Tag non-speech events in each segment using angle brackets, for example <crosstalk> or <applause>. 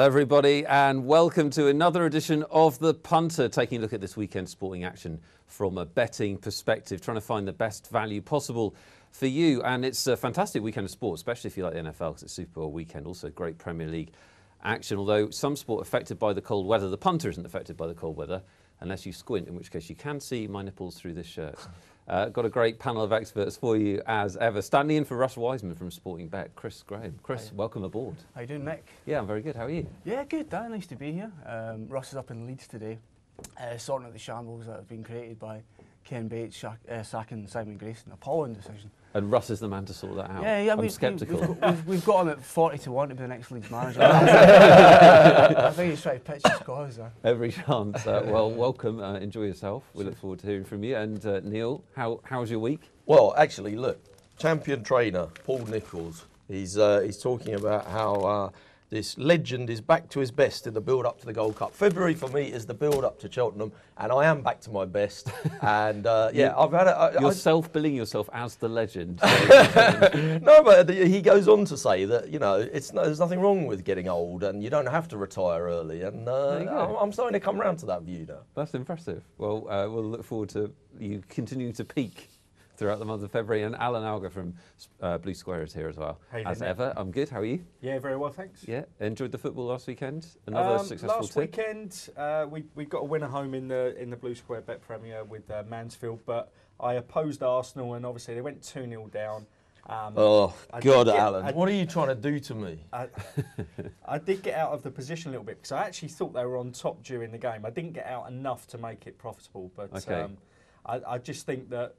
Hello, everybody, and welcome to another edition of The Punter, taking a look at this weekend's sporting action from a betting perspective, trying to find the best value possible for you. And it's a fantastic weekend of sport, especially if you like the NFL, because it's Super Bowl weekend. Also, great Premier League action, although some sport affected by the cold weather. The punter isn't affected by the cold weather, unless you squint, in which case you can see my nipples through this shirt. Uh, got a great panel of experts for you as ever. Standing in for Russ Wiseman from Sporting Bet, Chris Graham. Chris, welcome aboard. How you doing, Nick? Yeah, I'm very good. How are you? Yeah, good. Dan. Nice to be here. Um, Russ is up in Leeds today, uh, sorting out the shambles that have been created by Ken Bates Sha- uh, sacking Simon Grayson. Appalling decision. And Russ is the man to sort that out. Yeah, yeah. I'm we, sceptical. We, have got, we've, we've got him at 40 to 1 to be the next Leeds manager. <laughs> I think he's trying to pitch his cause there. Every chance. Uh, well, welcome. Uh, enjoy yourself. We look forward to hearing from you. And uh, Neil, how, how's your week? Well, actually, look, champion trainer Paul Nicholls. He's uh, he's talking about how uh, this legend is back to his best in the build up to the Gold Cup. February for me is the build up to Cheltenham, and I am back to my best. <laughs> and uh, yeah, I've had a, I, You're I, self-billing yourself as the legend. <laughs> <laughs> no, but the- he goes on to say that you know it's no, there's nothing wrong with getting old, and you don't have to retire early. And uh, you. I'm, I'm starting to come around to that view now. That's impressive. Well, uh, we'll look forward to you continuing to peak throughout the month of February. And Alan Alger from uh, Blue Square is here as well. How as doing, Nick? ever, I'm good. How are you? Yeah, very well, thanks. Yeah, enjoyed the football last weekend. Another Um, successful last tip. weekend, uh, we we got a winner home in the in the Blue Square Bet Premier with uh, Mansfield, but I opposed Arsenal, and obviously they went two 0 down. Um, Oh I God, get- Alan, I- what are you trying to do to me? <laughs> I, I did get out of the position a little bit because I actually thought they were on top during the game. I didn't get out enough to make it profitable, but Okay. um, I, I just think that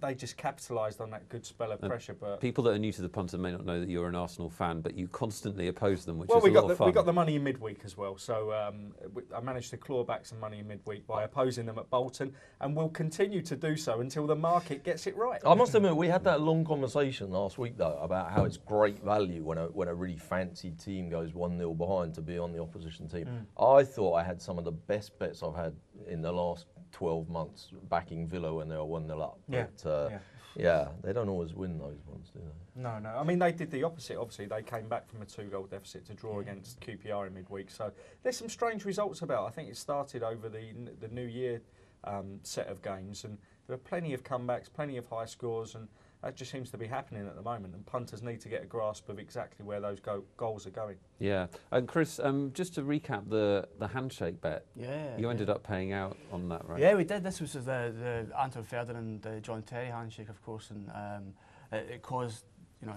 they just capitalised on that good spell of Uh, pressure. But People that are new to the punter may not know that you're an Arsenal fan, but you constantly oppose them, which well, is we a got lot the, of fun. we got the money in midweek as well, so um, we- I managed to claw back some money in midweek by opposing them at Bolton, and we'll continue to do so until the market gets it right. I must admit, we had that long conversation last week though about how it's great value when a when a really fancied team goes one 0 behind to be on the opposition team. Mm. I thought I had some of the best bets I've had in the last twelve months backing Villa when they were one 0 up. Yeah, But, uh, yeah. yeah, they don't always win those ones, do they? No, no. I mean, they did the opposite. Obviously, they came back from a two-goal deficit to draw against QPR in midweek. So there's some strange results about. I think it started over the the New Year um, set of games, and there are plenty of comebacks, plenty of high scores, and that just seems to be happening at the moment. And punters need to get a grasp of exactly where those go- goals are going. Yeah, and Chris, um, just to recap the the handshake bet, Yeah. you yeah. ended up paying out on that, right? Yeah, we did. This was the, the Anton Ferdinand, uh, John Terry handshake, of course, and um, it, it caused you know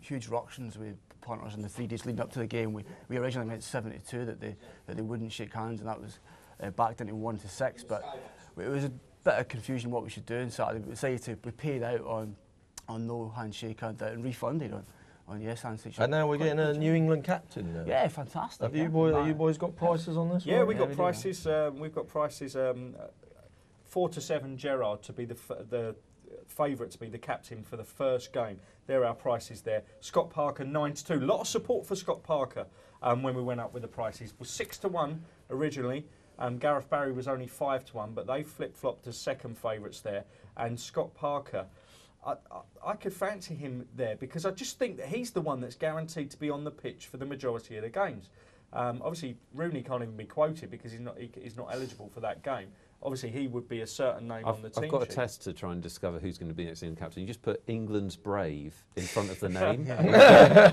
huge ructions with punters in the three days leading up to the game. We, we originally meant 72 that they that they wouldn't shake hands, and that was uh, backed into one to six. But it was a bit of confusion what we should do on Saturday. We decided to we paid out on on no handshake and, uh, and refunded on on yes handshake. And now we're getting a. New England captain. Now. yeah, fantastic. Have you, yeah. boy, have you boys got prices on this? Yeah, one? we Yeah, got we prices. Um, we've got prices. Um, uh, four to seven, Gerrard to be the f- the favourite to be the captain for the first game. There are our prices there. Scott Parker nine to two. A lot of support for Scott Parker um, when we went up with the prices. was six to one originally. Um, Gareth Barry was only five to one, but they flip flopped as second favourites there. And Scott Parker. I, I, I could fancy him there because I just think that he's the one that's guaranteed to be on the pitch for the majority of the games. Um, obviously, Rooney can't even be quoted because he's not he, he's not eligible for that game. Obviously, he would be a certain name I've, on the team I've got a test to try and discover who's going to be next England captain. You just put England's brave in front of the <laughs> name,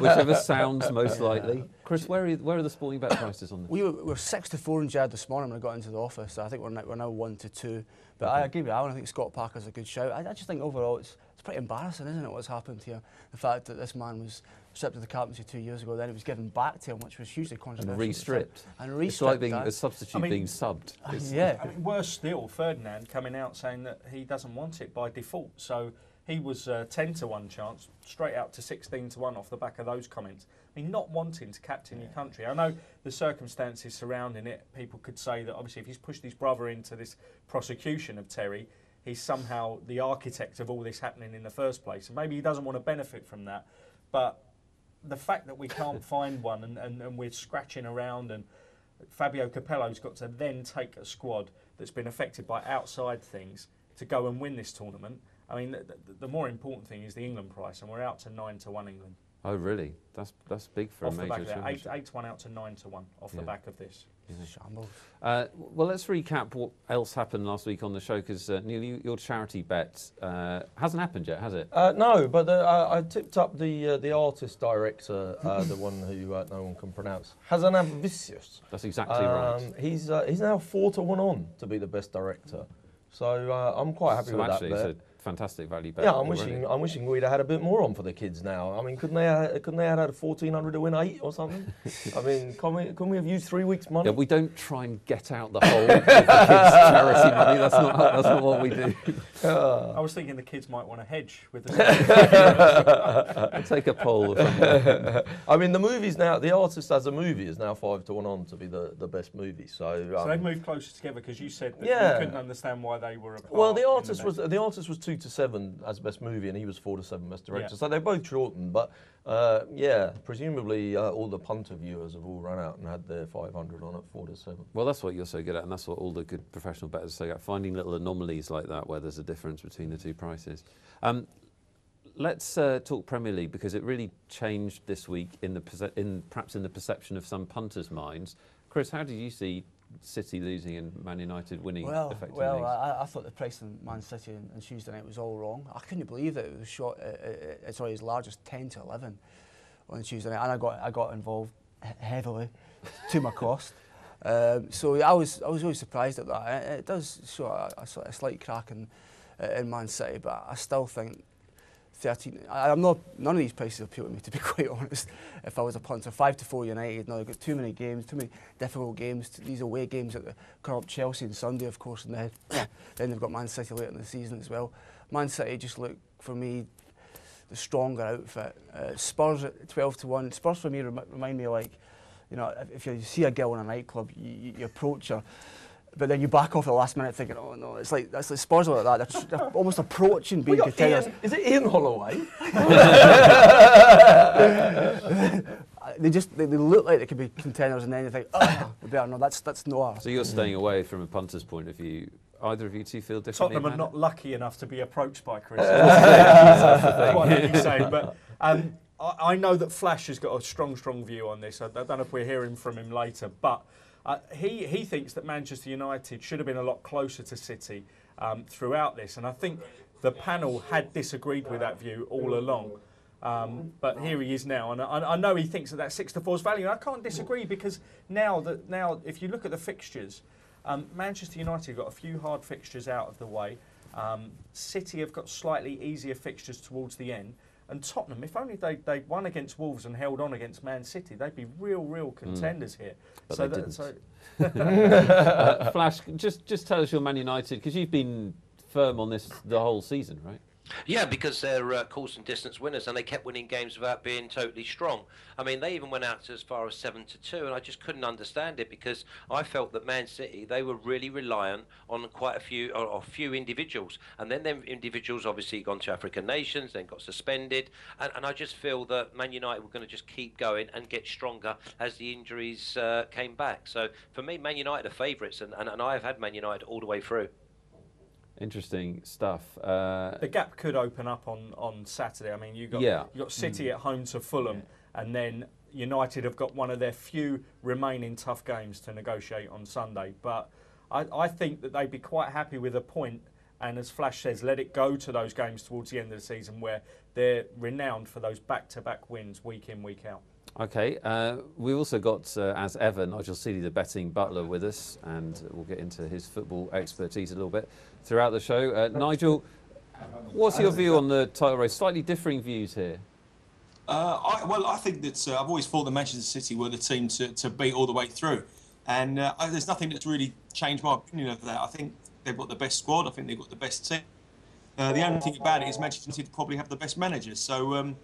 whichever sounds <laughs> most likely. Chris, where are, you, where are the sporting bet prices on this? We were, we were six to four in Jad this morning when I got into the office. I think we're now, we're now one to two. But I agree with Alan. I think Scott Parker's a good shout. I, I just think overall it's it's pretty embarrassing, isn't it? What's happened here? The fact that this man was stripped of the captaincy two years ago, then it was given back to him, which was hugely controversial. and at the re-stripped. And It's re-stripped. like being that. a substitute I mean- being subbed. <laughs> It's- yeah. I mean, worse still, Ferdinand coming out saying that he doesn't want it by default. So he was uh, 10 to 1 chance, straight out to 16 to 1 off the back of those comments. I mean, not wanting to captain your country. I know the circumstances surrounding it, people could say that obviously if he's pushed his brother into this prosecution of Terry, he's somehow the architect of all this happening in the first place. And maybe he doesn't want to benefit from that. But the fact that we can't <laughs> find one and, and, and we're scratching around and Fabio Capello's got to then take a squad that's been affected by outside things to go and win this tournament. I mean, the, the, the more important thing is the England price, and we're out to nine to one England. Oh, really? That's that's big for off a the major. back of that. Eight, eight to one out to nine to one off Yeah. the back of this. Shambles. Uh, well, let's recap what else happened last week on the show because uh, Neil, you, your charity bet uh, hasn't happened yet, has it? Uh, no, but the, I, I tipped up the uh, the artist director, uh, the <laughs> one who uh, no one can pronounce, Hazanavicius. That's exactly right. Um, he's uh, he's now four to one on to be the best director, so uh, I'm quite happy so with actually, that. bet. a fantastic value bet. Yeah, I'm already. wishing I'm wishing we'd have had a bit more on for the kids now. I mean, couldn't they have, couldn't they have had fourteen hundred to win eight or something? I mean, <laughs> can we couldn't we have used three weeks' money? Yeah, we don't try and get out the whole with the kids' charity money. That's not that's not what we do. I was thinking the kids might want to hedge with the. <laughs> We'll take a poll. <laughs> I mean, the movie's now the artist as a movie is now five to one on to be the, the best movie. So, so um, they've moved closer together because you said that Yeah. you couldn't understand why they were apart. Well, the in artist was best. the artist was two to seven as best movie, and he was four to seven best director. Yeah. So they're both shortened, but uh, yeah, presumably uh, all the punter viewers have all run out and had their five hundred on at four to seven. Well, that's what you're so good at, and that's what all the good professional bettors say at finding little anomalies like that where there's a difference between the two prices. Um, let's uh, talk Premier League because it really changed this week in the perce- in perhaps in the perception of some punters' minds. Chris, how did you see City losing and Man United winning Well, well, I, I thought the price on Man City on, on Tuesday night was all wrong. I couldn't believe that it was shot. Uh, uh, uh, sorry, as large as ten to eleven on Tuesday night, and I got I got involved heavily <laughs> to my cost. Um, so I was I was really surprised at that. It, it does show a, a, of slight crack in, in Man City, but I still think 13. I, I'm not. None of these places appeal to me, to be <laughs> quite honest. If I was a punter, five to four United. Now they've got too many games, too many difficult games. These away games at the come up Chelsea and Sunday, of course, and then <coughs> then they've got Man City later in the season as well. Man City just look for me the stronger outfit. Uh, Spurs at 12 to one. Spurs for me remi- remind me like, you know, if, if you see a girl in a nightclub, you, you approach her. But then you back off at the last minute thinking, oh no, it's like that's like Spurs are like that. They're, tr- they're almost approaching being We contenders. Ian, is it Ian Holloway? <laughs> They just they, they look like they could be contenders, and then you think, oh, we better no, that's that's no ours. so you're staying away from a punter's point of view. Either of you two feel differently? Tottenham are about not lucky enough to be approached by Chris. <laughs> That's what I say. But um, I, I know that Flash has got a strong, strong view on this. I, I don't know if we're hearing from him later, but uh, he he thinks that Manchester United should have been a lot closer to City um, throughout this, and I think the panel had disagreed with that view all along. Um, but here he is now, and I, I know he thinks that that six to four is value. And I can't disagree because now that now, if you look at the fixtures, um, Manchester United got a few hard fixtures out of the way. Um, City have got slightly easier fixtures towards the end. And Tottenham, if only they, they won against Wolves and held on against Man City, they'd be real, real contenders here. But so they that, didn't. so <laughs> uh, Flash, just just tell us your Man United because you've been firm on this the whole season, right? Yeah, because they're uh, course and distance winners, and they kept winning games without being totally strong. I mean, they even went out to as far as seven to two, and I just couldn't understand it because I felt that Man City they were really reliant on quite a few or, or few individuals, and then them individuals obviously gone to African nations, then got suspended, and, and I just feel that Man United were going to just keep going and get stronger as the injuries uh, came back. So for me, Man United are favourites, and, and, and I have had Man United all the way through. Interesting stuff. Uh, the gap could open up on, on Saturday. I mean, you got Yeah. you got City at home to Fulham, and then United have got one of their few remaining tough games to negotiate on Sunday. But I, I think that they'd be quite happy with a point, and as Flash says, let it go to those games towards the end of the season where they're renowned for those back-to-back wins week in week out. Okay, uh, we've also got, uh, as ever, Nigel Sealey, the betting butler, with us, and we'll get into his football expertise a little bit throughout the show. Uh, Nigel, what's your view on the title race? Slightly differing views here. Uh, I, well, I think that uh, I've always thought that Manchester City were the team to, to beat all the way through, and uh, I, there's nothing that's really changed my opinion of that. I think they've got the best squad. I think they've got the best team. Uh, the only thing about it is Manchester City probably have the best managers. So um,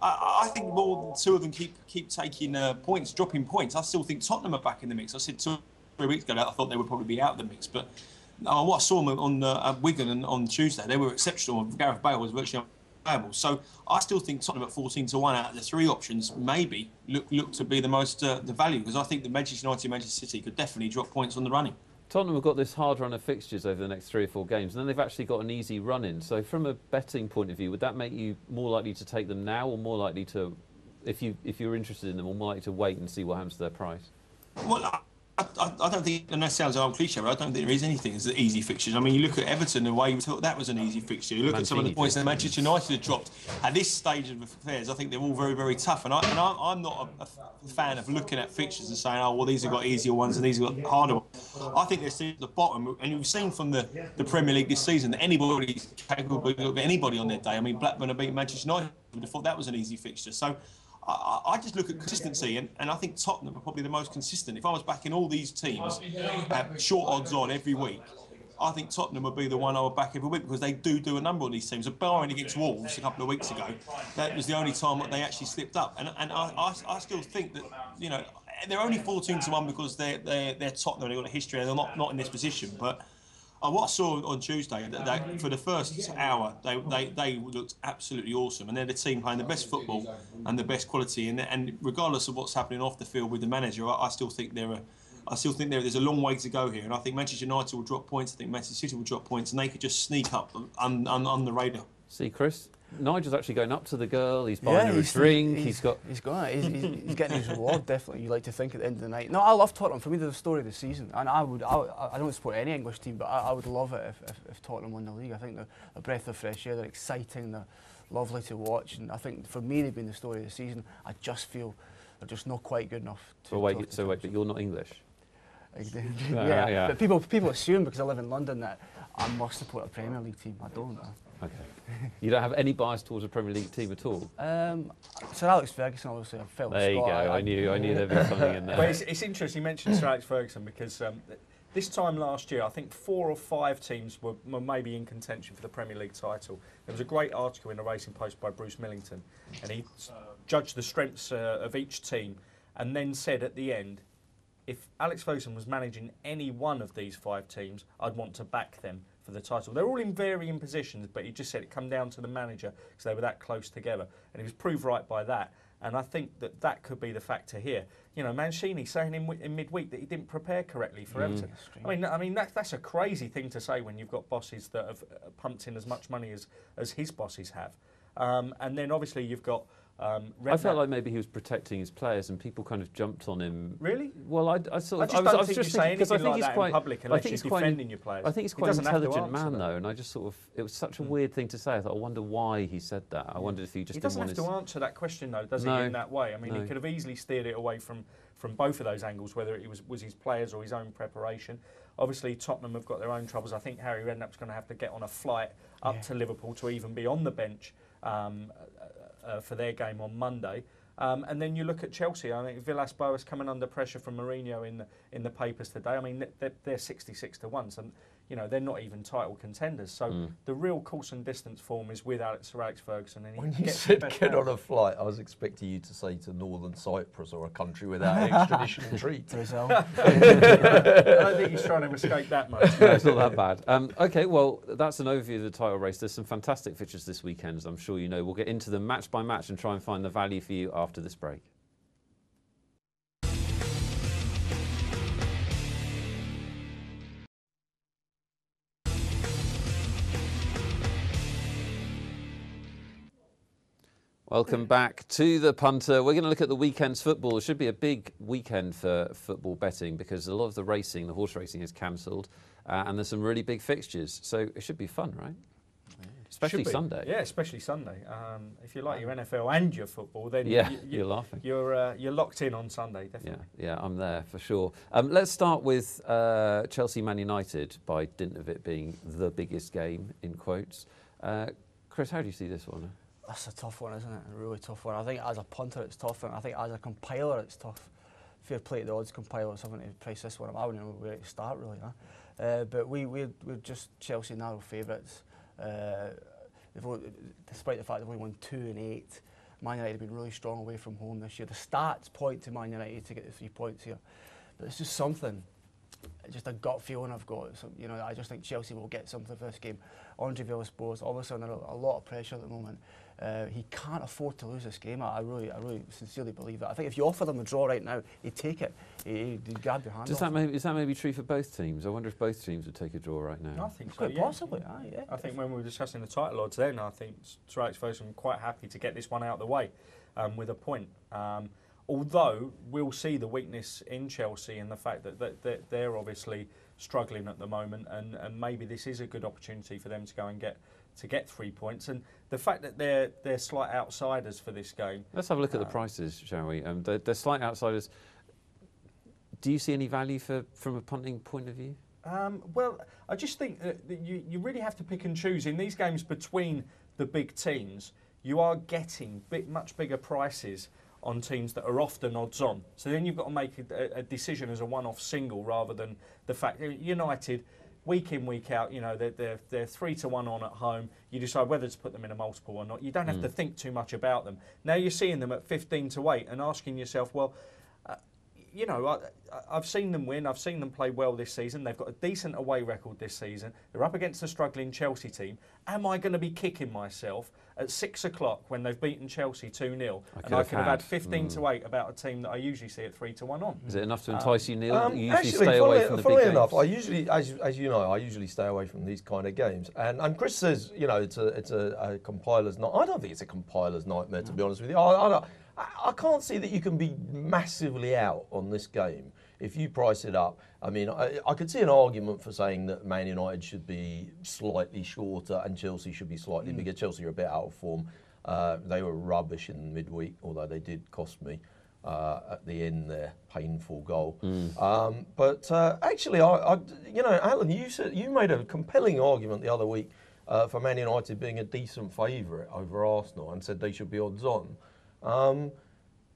I, think more than two of them keep keep taking uh, points, dropping points. I still think Tottenham are back in the mix. I said two three weeks ago that I thought they would probably be out of the mix, but uh, what I saw them on uh, Wigan and on Tuesday, they were exceptional. Gareth Bale was virtually unplayable. So I still think Tottenham at 14 to one out of the three options maybe look look to be the most uh, the value because I think the Manchester United, Manchester City could definitely drop points on the running. Tottenham have got this hard run of fixtures over the next three or four games, and then they've actually got an easy run in. So, from a betting point of view, would that make you more likely to take them now or more likely to if you if you're interested in them, or more likely to wait and see what happens to their price? Well, I, I, I don't think, and that sounds an old cliche, but I don't think there is anything as easy fixtures. I mean, you look at Everton, the way we thought that was an easy fixture. You look at some of the points that Manchester United have dropped. At this stage of affairs, I think they're all very, very tough. And, I, and I, I'm not a fan of looking at fixtures and saying, oh, well, these have got easier ones and these have got harder ones. I think they're still at the bottom. And you've seen from the, the Premier League this season that anybody's capable of anybody on their day. I mean, Blackburn have beaten Manchester United. I thought that was an easy fixture. So I, I just look at consistency, and, and I think Tottenham are probably the most consistent. If I was backing all these teams short odds on every week, I think Tottenham would be the one I would back every week because they do do a number on these teams. A barring against Wolves a couple of weeks ago, that was the only time that they actually slipped up. And, and I, I, I still think that, you know, they're only 14 to 1 because they're, they're, they're Tottenham, they've got a history, and they're not, not in this position. But uh, what I saw on Tuesday, that they, for the first hour, they, they, they looked absolutely awesome, and they're the team playing the best football and the best quality. And, and regardless of what's happening off the field with the manager, I, I still think they're a, I still think there, there's a long way to go here, and I think Manchester United will drop points. I think Manchester City will drop points, and they could just sneak up on, on, on the radar. See, Chris, Nigel's actually going up to the girl. He's buying her a drink. He's, he's got. He's got. He's, he's, he's getting his reward. Definitely, you like to think at the end of the night. No, I love Tottenham. For me, they're the story of the season, and I would. I, I don't support any English team, but I, I would love it if, if, if Tottenham won the league. I think they're a breath of fresh air. They're exciting. They're lovely to watch, and I think for me, they've been the story of the season. I just feel they're just not quite good enough. To So wait, so wait, but you're not English. yeah, Yeah, yeah. but people people assume because I live in London that I must support a Premier League team. I don't. Okay. you don't have any bias towards a Premier League team at all. Um, Sir Alex Ferguson, obviously, a fellow There you go. Scot. I knew. I knew there'd be <laughs> something in Well, there. it's, it's interesting you mentioned Sir Alex Ferguson because um, this time last year, I think four or five teams were, were maybe in contention for the Premier League title. There was a great article in the Racing Post by Bruce Millington, and he judged the strengths uh, of each team and then said at the end, if Alex Ferguson was managing any one of these five teams, I'd want to back them for the title. They're all in varying positions, but he just said it come down to the manager because they were that close together, and he was proved right by that. And I think that that could be the factor here. You know, Mancini saying in, in midweek that he didn't prepare correctly for Everton. I mean, I mean that, that's a crazy thing to say when you've got bosses that have uh, pumped in as much money as, as his bosses have. Um, and then obviously you've got um, I felt like maybe he was protecting his players, and people kind of jumped on him. Really? Well, I, I sort I of. just was, don't I was think just you say thinking, I anything think like he's that in quite, public I unless think you're he's quite, defending your players. I think he's quite doesn't intelligent man, though, and I just sort of. It was such a weird thing to say. I thought, I wonder why he said that. I wondered if he just he didn't doesn't want have to answer that question though, does No. he? In that way, I mean, No. he could have easily steered it away from from both of those angles, whether it was was his players or his own preparation. Obviously, Tottenham have got their own troubles. I think Harry Redknapp's going to have to get on a flight up Yeah. to Liverpool to even be on the bench um, uh, for their game on Monday. Um, and then you look at Chelsea. I mean, Villas Boas coming under pressure from Mourinho in the, in the papers today. I mean, they're, they're 66 to one, so you know they're not even title contenders. So Mm. the real course and distance form is with Alex Sir Alex Ferguson. And he When you gets said get out. on a flight, I was expecting you to say to Northern Cyprus or a country without extradition <laughs> treaty. Brazil. <laughs> I don't think he's trying to escape that much. no, it's not that bad. Um, okay, well, that's an overview of the title race. There's some fantastic fixtures this weekend, as I'm sure you know. We'll get into them match by match and try and find the value for you after this break. Welcome back to the punter. We're going to look at the weekend's football. It should be a big weekend for football betting because a lot of the racing, the horse racing, is cancelled, uh, and there's some really big fixtures. So it should be fun, right? Especially Sunday. Yeah, especially Sunday. Um, if you like your NFL and your football, then Yeah, you, you're laughing. You're uh, you're locked in on Sunday, Yeah, definitely. yeah, I'm there for sure. Um, let's start with uh, Chelsea Man United by dint of it being the biggest game in quotes. Uh, Chris, how do you see this one? That's a tough one, isn't it? A really tough one. I think as a punter, it's tough, and I think as a compiler, it's tough. Fair play to the odds compiler, something to price this one. I wouldn't know where to start really. Huh? Uh, but we we're, we're just Chelsea narrow favourites. Uh, despite the fact they've only won two and eight, Man United have been really strong away from home this year. The stats point to Man United to get the three points here, but it's just something just a gut feeling I've got. So, you know, I just think Chelsea will get something for this game. Andre Villas-Boas, obviously under a lot of pressure at the moment. Uh, he can't afford to lose this game. I, I, really, I really sincerely believe that. I think if you offer them a draw right now, he'd take it. He'd, he'd grab your hand Does off that him. maybe, is that maybe true for both teams? I wonder if both teams would take a draw right now. I think so. Quite yeah. possibly, aye, yeah. I think when we were discussing the title odds then, I think Sir Alex Ferguson quite happy to get this one out of the way um, with a point. Um, although we'll see the weakness in Chelsea and the fact that, that, that they're obviously struggling at the moment, and, and maybe this is a good opportunity for them to go and get to get three points. And the fact that they're they're slight outsiders for this game. Let's have a look at the Uh, prices, shall we? Um, they're, they're slight outsiders. Do you see any value for from a punting point of view? Um, well, I just think that that you, you really have to pick and choose. In these games between the big teams, you are getting big, much bigger prices on teams that are often odds on. So then you've got to make a, a decision as a one off single rather than the fact that United, week in, week out, you know, they're, they're, they're three to one on at home. You decide whether to put them in a multiple or not. You don't have to mm. think too much about them. Now you're seeing them at 15 to 8 and asking yourself, well, you know, I, I've seen them win. I've seen them play well this season. They've got a decent away record this season. They're up against a struggling Chelsea team. Am I going to be kicking myself at six o'clock when they've beaten Chelsea 2 0 and I could have had had. 15 Mm. to 8 about a team that I usually see at 3 to 1 on? Is it enough to entice you, Neil? Um, you usually actually, stay away from the big enough, games. I usually, as, as you know, I usually stay away from these kind of games. And, and Chris says, you know, it's a it's a, a compiler's night. I don't think it's a compiler's nightmare, to be honest with you. I, I, don't- I, I can't see that you can be massively out on this game if you price it up. I mean, I, I could see an argument for saying that Man United should be slightly shorter and Chelsea should be slightly bigger. Chelsea are a bit out of form. Uh, they were rubbish in midweek, although they did cost me uh, at the end there, painful goal. Um, but uh, actually, I, I, you know, Alan, you said you made a compelling argument the other week uh, for Man United being a decent favourite over Arsenal and said they should be odds on. Um,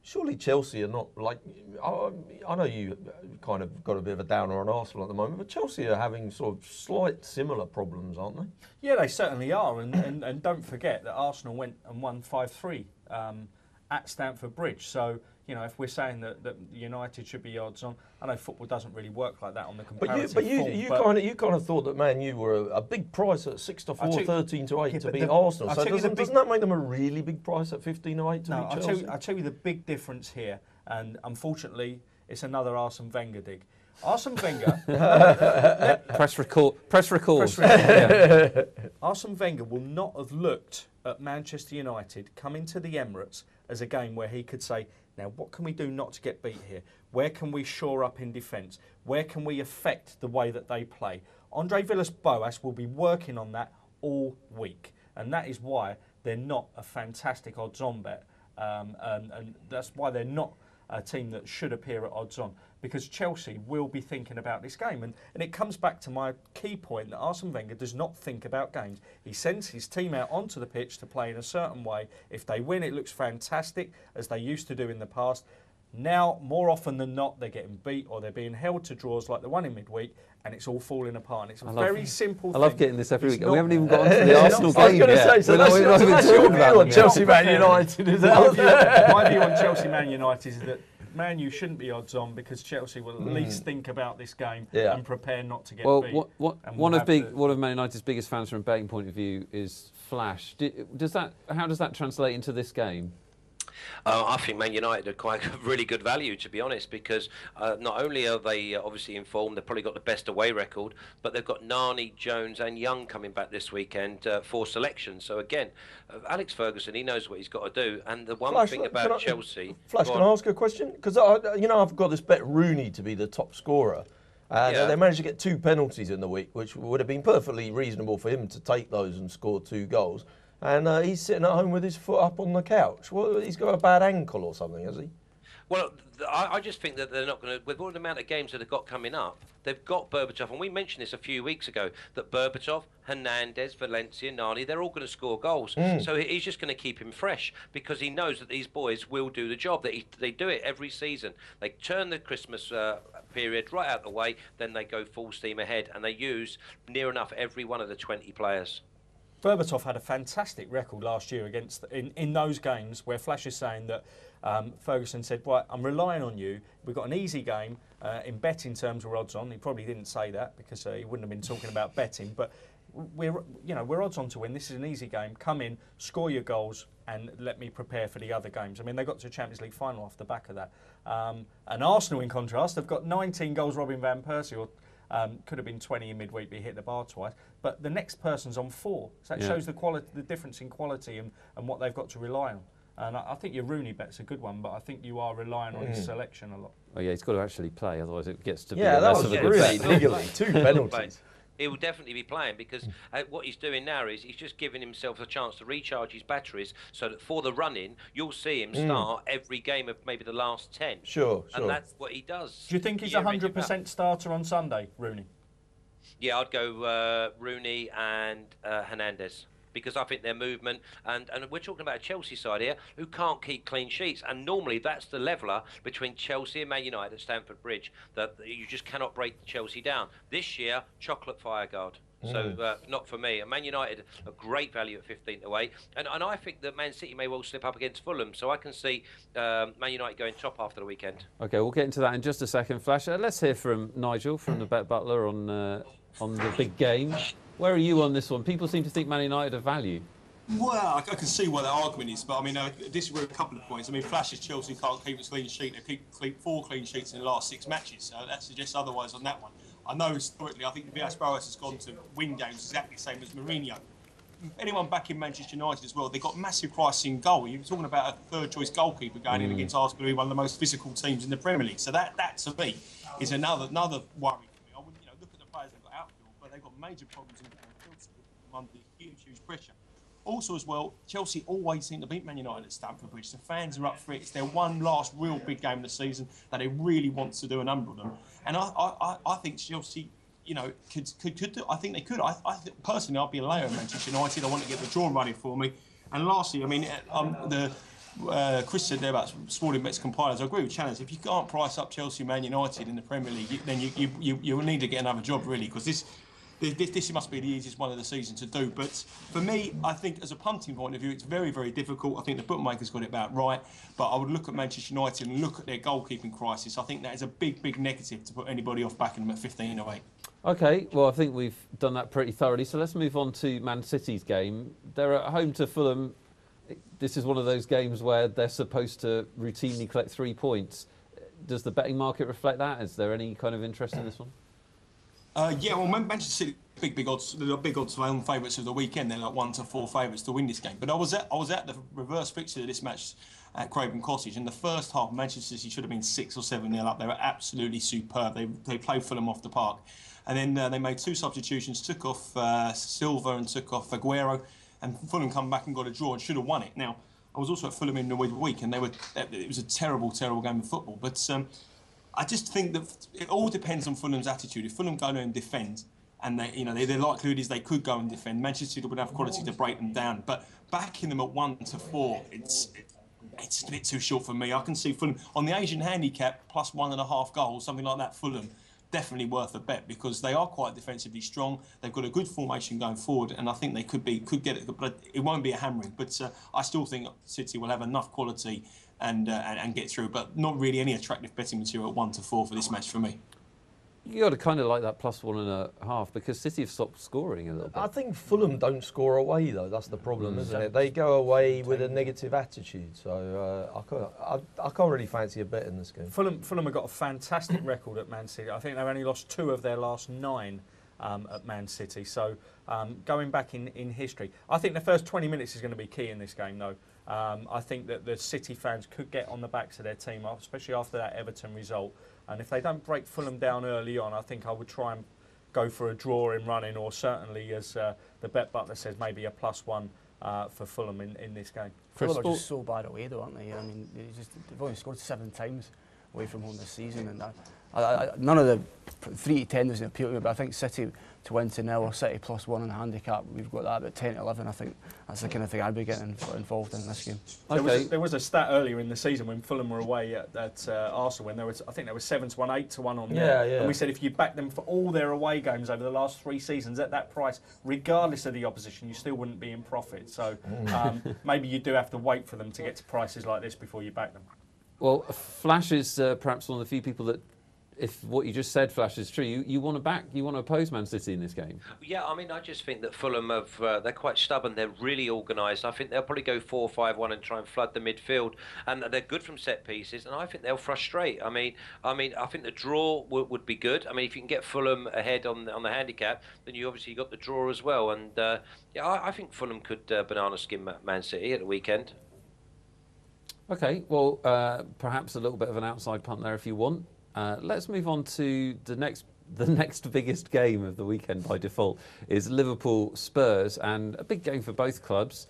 surely Chelsea are not like I, I know you kind of got a bit of a downer on Arsenal at the moment, but Chelsea are having sort of slight similar problems, aren't they? Yeah, they certainly are. And, and, and don't forget that Arsenal went and won 5 3 um, at Stamford Bridge. So, you know, if we're saying that, that United should be odds on, I know football doesn't really work like that on the But you, comparative but you, form, you but- kind of, you kind of thought that Man U were a, a big price at six to I'll four, tell you- 13 to eight Yeah, to but beat the- Arsenal. I'll So tell you the doesn't, big- doesn't that make them a really big price at fifteen to eight to No, beat I'll tell, Chelsea? you, I'll tell you the big difference here, and unfortunately, it's another Arsene Wenger dig. Arsene Wenger, <laughs> Press record. Press record. Press record. <laughs> Arsene Wenger will not have looked at Manchester United coming to the Emirates as a game where he could say, now what can we do not to get beat here? Where can we shore up in defence? Where can we affect the way that they play? Andre Villas-Boas will be working on that all week, and that is why they're not a fantastic odds-on bet, um, and, and that's why they're not a team that should appear at odds on because Chelsea will be thinking about this game. And, and it comes back to my key point that Arsene Wenger does not think about games. He sends his team out onto the pitch to play in a certain way. If they win, it looks fantastic, as they used to do in the past. Now, more often than not, they're getting beat or they're being held to draws like the one in midweek, and it's all falling apart. And it's a I love- very simple I love getting this every It's week. not- We haven't even got onto <laughs> the Arsenal not- I was going to say, so We're not- that's, we're not so that's your view on. Chelsea Man United, is <laughs> my, that? view, my view on Chelsea Man United is that Man U shouldn't be odds on because Chelsea will at mm. least think about this game Yeah. and prepare not to get Well, beat. what, what, one we'll of big, to- one of Man United's biggest fans from a betting point of view is Flash. Di- Does that? How does that translate into this game? Uh, I think Man United are quite <laughs> really good value, to be honest, because uh, not only are they uh, obviously informed, they've probably got the best away record, but they've got Nani, Jones, and Young coming back this weekend uh, for selection. So again, uh, Alex Ferguson, he knows what he's got to do. And the one Flash, thing about I- Chelsea, Flash, can on. I ask a question? Because you know, I've got this bet Rooney to be the top scorer. And Yeah. they managed to get two penalties in the week, which would have been perfectly reasonable for him to take those and score two goals. And uh, he's sitting at home with his foot up on the couch. What, he's got a bad ankle or something, has he? Well, I, I just think that they're not going to, with all the amount of games that they've got coming up, they've got Berbatov, and we mentioned this a few weeks ago, that Berbatov, Hernandez, Valencia, Nani, they're all going to score goals. So he's just going to keep him fresh because he knows that these boys will do the job. That he, they do it every season. They turn the Christmas uh, period right out the way, then they go full steam ahead, and they use near enough every one of the 20 players. Berbatov had a fantastic record last year against in, in those games where Flash is saying that um, Ferguson said, "Right, I'm relying on you. We've got an easy game uh, in betting terms. We're odds on." He probably didn't say that because uh, he wouldn't have been talking about betting, but. We're, you know, we're odds on to win. This is an easy game. Come in, score your goals, and let me prepare for the other games. I mean, they got to the Champions League final off the back of that. Um, and Arsenal, in contrast, have got 19 goals. Robin van Persie, or um, could have been 20 in midweek, but he hit the bar twice. But the next person's on four. So that Yeah. shows the quality, the difference in quality and, and what they've got to rely on. And I, I think your Rooney bet's a good one, but I think you are relying on his selection a lot. Oh yeah, he's got to actually play, otherwise it gets to be Yeah, a that was of a good really bet. Two <laughs> penalties. He will definitely be playing because uh, what he's doing now is he's just giving himself a chance to recharge his batteries so that for the run in, you'll see him start every game of maybe the last 10. Sure, sure. And that's what he does. Do you think he's a in, year out. 100% starter on Sunday, Rooney? Yeah, I'd go uh, Rooney and uh, Hernandez because I think their movement and and we're talking about a Chelsea side here who can't keep clean sheets and normally that's the leveler between Chelsea and Man United at Stamford Bridge that you just cannot break Chelsea down. This year, chocolate fire guard. So uh, not for me. And Man United a great value at 15 to 8, and and I think that Man City may well slip up against Fulham. So I can see um, Man United going top after the weekend. Okay, we'll get into that in just a second, Flash. Uh, let's hear from Nigel from the Bet Butler on uh, on the big game. Where are you on this one? People seem to think Man United are value. Well, I, I can see what the argument is, but I mean, I disagree with a couple of points. I mean, Flash's Chelsea can't keep a clean sheet. They keep clean, four clean sheets in the last six matches, so that suggests otherwise on that one. I know historically, I think Villas-Boas has gone to win games exactly the same as Mourinho. Anyone back in Manchester United as well, They've got massive pricing goal. You're talking about a third-choice goalkeeper going in mm. against Arsenal, one of the most physical teams in the Premier League. So that, that to me, is another another worry for me. I wouldn't, you know, look at the players they've got outfield, but they've got major problems in midfield under huge, huge pressure. Also, as well, Chelsea always seem to beat Man United at Stamford Bridge. The fans are up for it. It's their one last real big game of the season that they really want to do a number of them. And I, I, I- think Chelsea, you know, could could, could do. I think they could. I, I personally, I'd be a layer of Manchester United. I want to get the draw running for me. And lastly, I mean, um, the uh, Chris said there about sporting bets compilers. I agree with Channing. If you can't price up Chelsea, Man United in the Premier League, you- then you you, you, you will need to get another job really because this. This, this must be the easiest one of the season to do. But for me, I think as a punting point of view, it's very, very difficult. I think the bookmakers got it about right. But I would look at Manchester United and look at their goalkeeping crisis. I think that is a big, big negative to put anybody off backing them at 15 or 8. Okay, well, I think we've done that pretty thoroughly. So let's move on to Man City's game. They're at home to Fulham. This is one of those games where they're supposed to routinely collect three points. Does the betting market reflect that? Is there any kind of interest in this one? Uh, yeah, well, Manchester City big big odds. They're big odds for own favourites of the weekend. They're like one to four favourites to win this game. But I was at I was at the reverse fixture of this match at Craven Cottage. In the first half, Manchester City should have been six or seven nil up. They were absolutely superb. They they played Fulham off the park, and then uh, they made two substitutions. Took off uh, Silva and took off Aguero, and Fulham come back and got a draw and should have won it. Now. I was also at Fulham in the week, and they were. It was a terrible, terrible game of football. But um, I just think that it all depends on Fulham's attitude. If Fulham go and defend, and they, you know, they, their likelihood is they could go and defend. Manchester City would have quality to break them down, but backing them at one to four, it's it's a bit too short for me. I can see Fulham on the Asian handicap plus one and a half goals, something like that. Fulham definitely worth a bet because they are quite defensively strong. They've got a good formation going forward, and I think they could be could get it, but it won't be a hammering. But uh, I still think City will have enough quality and, uh, and and get through, but not really any attractive betting material at one to four for this match for me. You got to kind of like that plus one and a half because City have stopped scoring a little bit. I think Fulham don't score away though. That's the problem, isn't it? They go away with a negative attitude. So uh, I can't. I, I can't really fancy a bet in this game. Fulham, Fulham have got a fantastic record at Man City. I think they've only lost two of their last nine um, at Man City. So um, going back in, in history, I think the first 20 minutes is going to be key in this game, though. Um, I think that the City fans could get on the backs of their team, especially after that Everton result. And if they don't break Fulham down early on, I think I would try and go for a draw in running, or certainly, as uh, the bet butler says, maybe a plus one uh, for Fulham in, in this game. Fulham are just so bad away, though, aren't they? I mean, they just, they've only scored seven times away from home this season, and I, I, I, none of the three to ten doesn't appeal to me, but I think City to win to nil or City plus one on the handicap, we've got that about 10 to 11. I think that's the kind of thing I'd be getting involved in this game. There, was Okay. a, there was a stat earlier in the season when Fulham were away at, at uh, Arsenal when there was I think there was seven to one, eight to one on there. Yeah, yeah. And we said if you back them for all their away games over the last three seasons at that price, regardless of the opposition, you still wouldn't be in profit. So um, <laughs> maybe you do have to wait for them to get to prices like this before you back them. Well, Flash is uh, perhaps one of the few people that, if what you just said, Flash, is true, you, you want to back, you want to oppose Man City in this game. Yeah, I mean, I just think that Fulham have uh, they're quite stubborn. They're really organised. I think they'll probably go four five one and try and flood the midfield, and they're good from set pieces. And I think they'll frustrate. I mean, I mean, I think the draw would, would be good. I mean, if you can get Fulham ahead on the, on the handicap, then you obviously got the draw as well. And uh, yeah, I, I think Fulham could uh, banana skin Man City at the weekend. Okay, well, uh, perhaps a little bit of an outside punt there if you want. Uh, let's move on to the next. <laughs> The next biggest game of the weekend by default is Liverpool Spurs, and a big game for both clubs.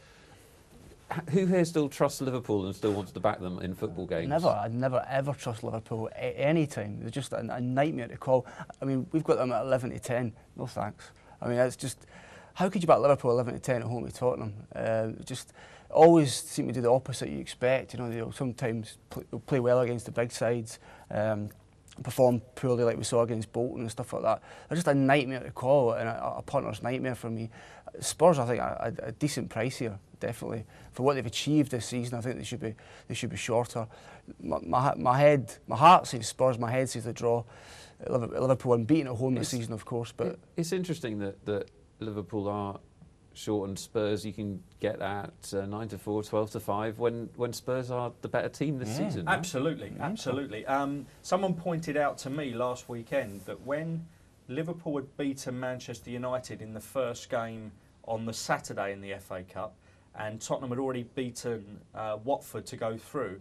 Who here still trusts Liverpool and still wants to back them in football games? Never, I'd never ever trust Liverpool a- any time. It's just a, a nightmare to call. I mean, we've got them at 11 to 10. No thanks. I mean, it's just how could you back Liverpool 11 to 10 at home to Tottenham? Uh, just always seem to do the opposite you expect. You know, they'll sometimes play, play well against the big sides. Um, perform poorly like we saw against Bolton and stuff like that. They're just a nightmare to call and a, a punter's nightmare for me. Spurs, I think, are a, a decent price here, definitely for what they've achieved this season. I think they should be they should be shorter. My, my, my head, my heart says Spurs. My head says the draw. Liverpool unbeaten at home this season, of course, but it's interesting that, that Liverpool are short and Spurs you can get at uh, 9 to 4, 12 to 5 when, when Spurs are the better team this Yeah. season. right? Absolutely, absolutely. Um, someone pointed out to me last weekend that when Liverpool had beaten Manchester United in the first game on the Saturday in the FA Cup, and Tottenham had already beaten uh, Watford to go through,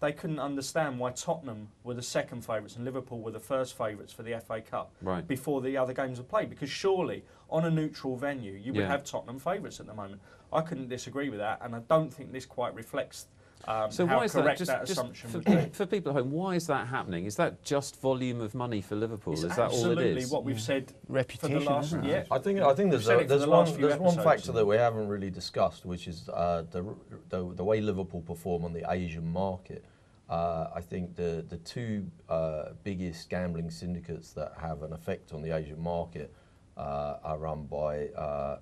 they couldn't understand why Tottenham were the second favourites and Liverpool were the first favourites for the FA Cup Right. before the other games were played. Because surely, on a neutral venue, you would Yeah. have Tottenham favourites at the moment. I couldn't disagree with that, and I don't think this quite reflects um, So how why is that? Just, that just assumption for, would be. <clears throat> for people at home, why is that happening? Is that just volume of money for Liverpool? It's is that all it absolutely what we've said reputation, for the last isn't yeah. I think I think there's a, there's the one last few there's one factor that we haven't really discussed, which is uh, the, the the way Liverpool perform on the Asian market. Uh, I think the the two uh, biggest gambling syndicates that have an effect on the Asian market uh, are run by uh,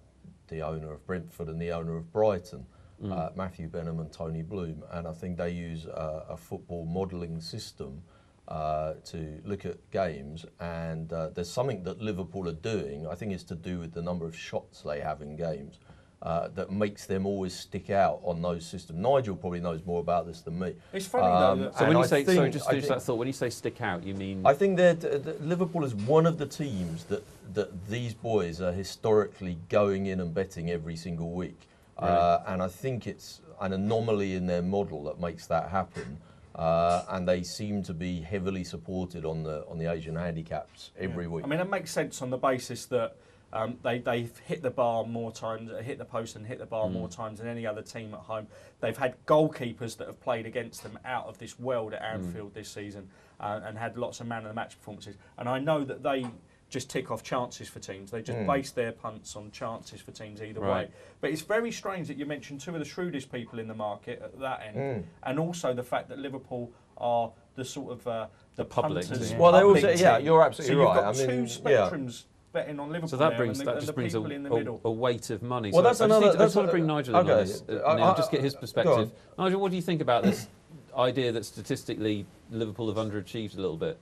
the owner of Brentford and the owner of Brighton. Uh, Matthew Benham and Tony Bloom, and I think they use uh, a football modelling system uh, to look at games, and uh, there's something that Liverpool are doing. I think it's to do with the number of shots they have in games uh, that makes them always stick out on those systems. Nigel probably knows more about this than me. It's funny Um, though. That, So when you I say, sorry, think- just I that thought. When you say stick out, you mean I think that that Liverpool is one of the teams that that these boys are historically going in and betting every single week, uh, and I think it's an anomaly in their model that makes that happen. Uh, and they seem to be heavily supported on the on the Asian handicaps every week. I mean, it makes sense on the basis that um, they they've hit the bar more times, uh, hit the post and hit the bar more times than any other team at home. They've had goalkeepers that have played against them out of this world at Anfield this season, uh, and had lots of man of the match performances. And I know that they just tick off chances for teams. They just base their punts on chances for teams either Right. way. But it's very strange that you mentioned two of the shrewdest people in the market at that end, and also the fact that Liverpool are the sort of uh, the, public punters. team. Well, they public also- yeah, you're absolutely so you've right. Got I two mean, spectrums betting on Liverpool So that brings and the, that just brings a, people in the a, a weight of money. Well, so that's I just, another- need to, I just that's want to bring Nigel in on this uh, I- now, I- just get his perspective. Nigel, what do you think about this idea that statistically Liverpool have underachieved a little bit?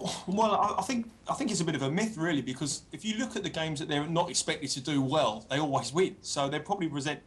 <laughs> Well, I, I think I think it's a bit of a myth, really, because if you look at the games that they're not expected to do well, they always win. So they probably present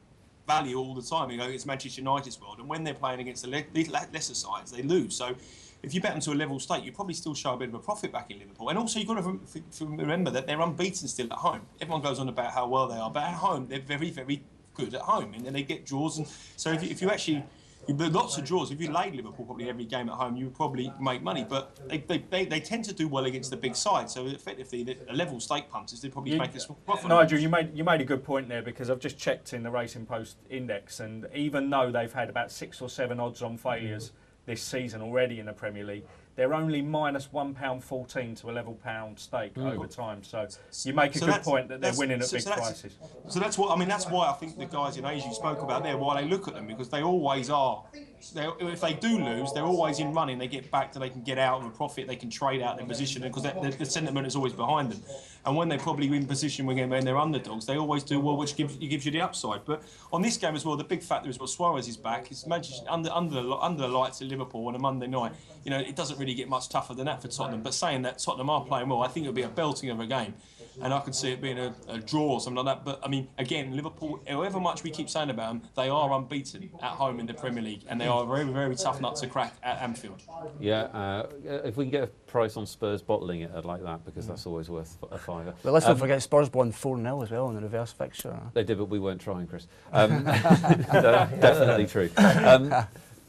value all the time. You know, it's Manchester United's world, and when they're playing against the le- le- lesser sides, they lose. So if you bet them to a level state, you probably still show a bit of a profit back in Liverpool. And also, you've got to remember that they're unbeaten still at home. Everyone goes on about how well they are, but at home, they're very, very good at home, and they get draws. And so if if you actually lots of draws. If you laid Liverpool probably every game at home, you would probably make money. But they, they, they, they tend to do well against the big side. So effectively, the a level stake punters, they probably You- make a small profit. Nigel, you made you made a good point there because I've just checked in the Racing Post index, and even though they've had about six or seven odds on failures mm. this season already in the Premier League, they're only minus one pound fourteen to a level pound stake mm. over time. So you make a So good point that they're winning at so- big so prices. So that's what I mean. That's why I think the guys in Asia you spoke about there, why they look at them because they always are. If they do lose, they're always in running. They get back to they can get out of a profit. They can trade out their position because the, the sentiment is always behind them. And when they're probably in position when they're underdogs, they always do well, which gives gives you the upside. But on this game as well, the big factor is well, Suarez is back. It's Manchester under under the under the lights at Liverpool on a Monday night. You know, it doesn't really get much tougher than that for Tottenham. But saying that Tottenham are playing well, I think it'll be a belting of a game and I could see it being a, a draw or something like that. But I mean, again, Liverpool, however much we keep saying about them, they are unbeaten at home in the Premier League, and they are a very, very tough nut to crack at Anfield. Yeah, uh, if we can get a price on Spurs bottling it, I'd like that because that's always worth a fiver. But let's Um, not forget Spurs won 4 0 as well in the reverse fixture. They did, but we weren't trying, Chris. Um, <laughs> definitely true. Um,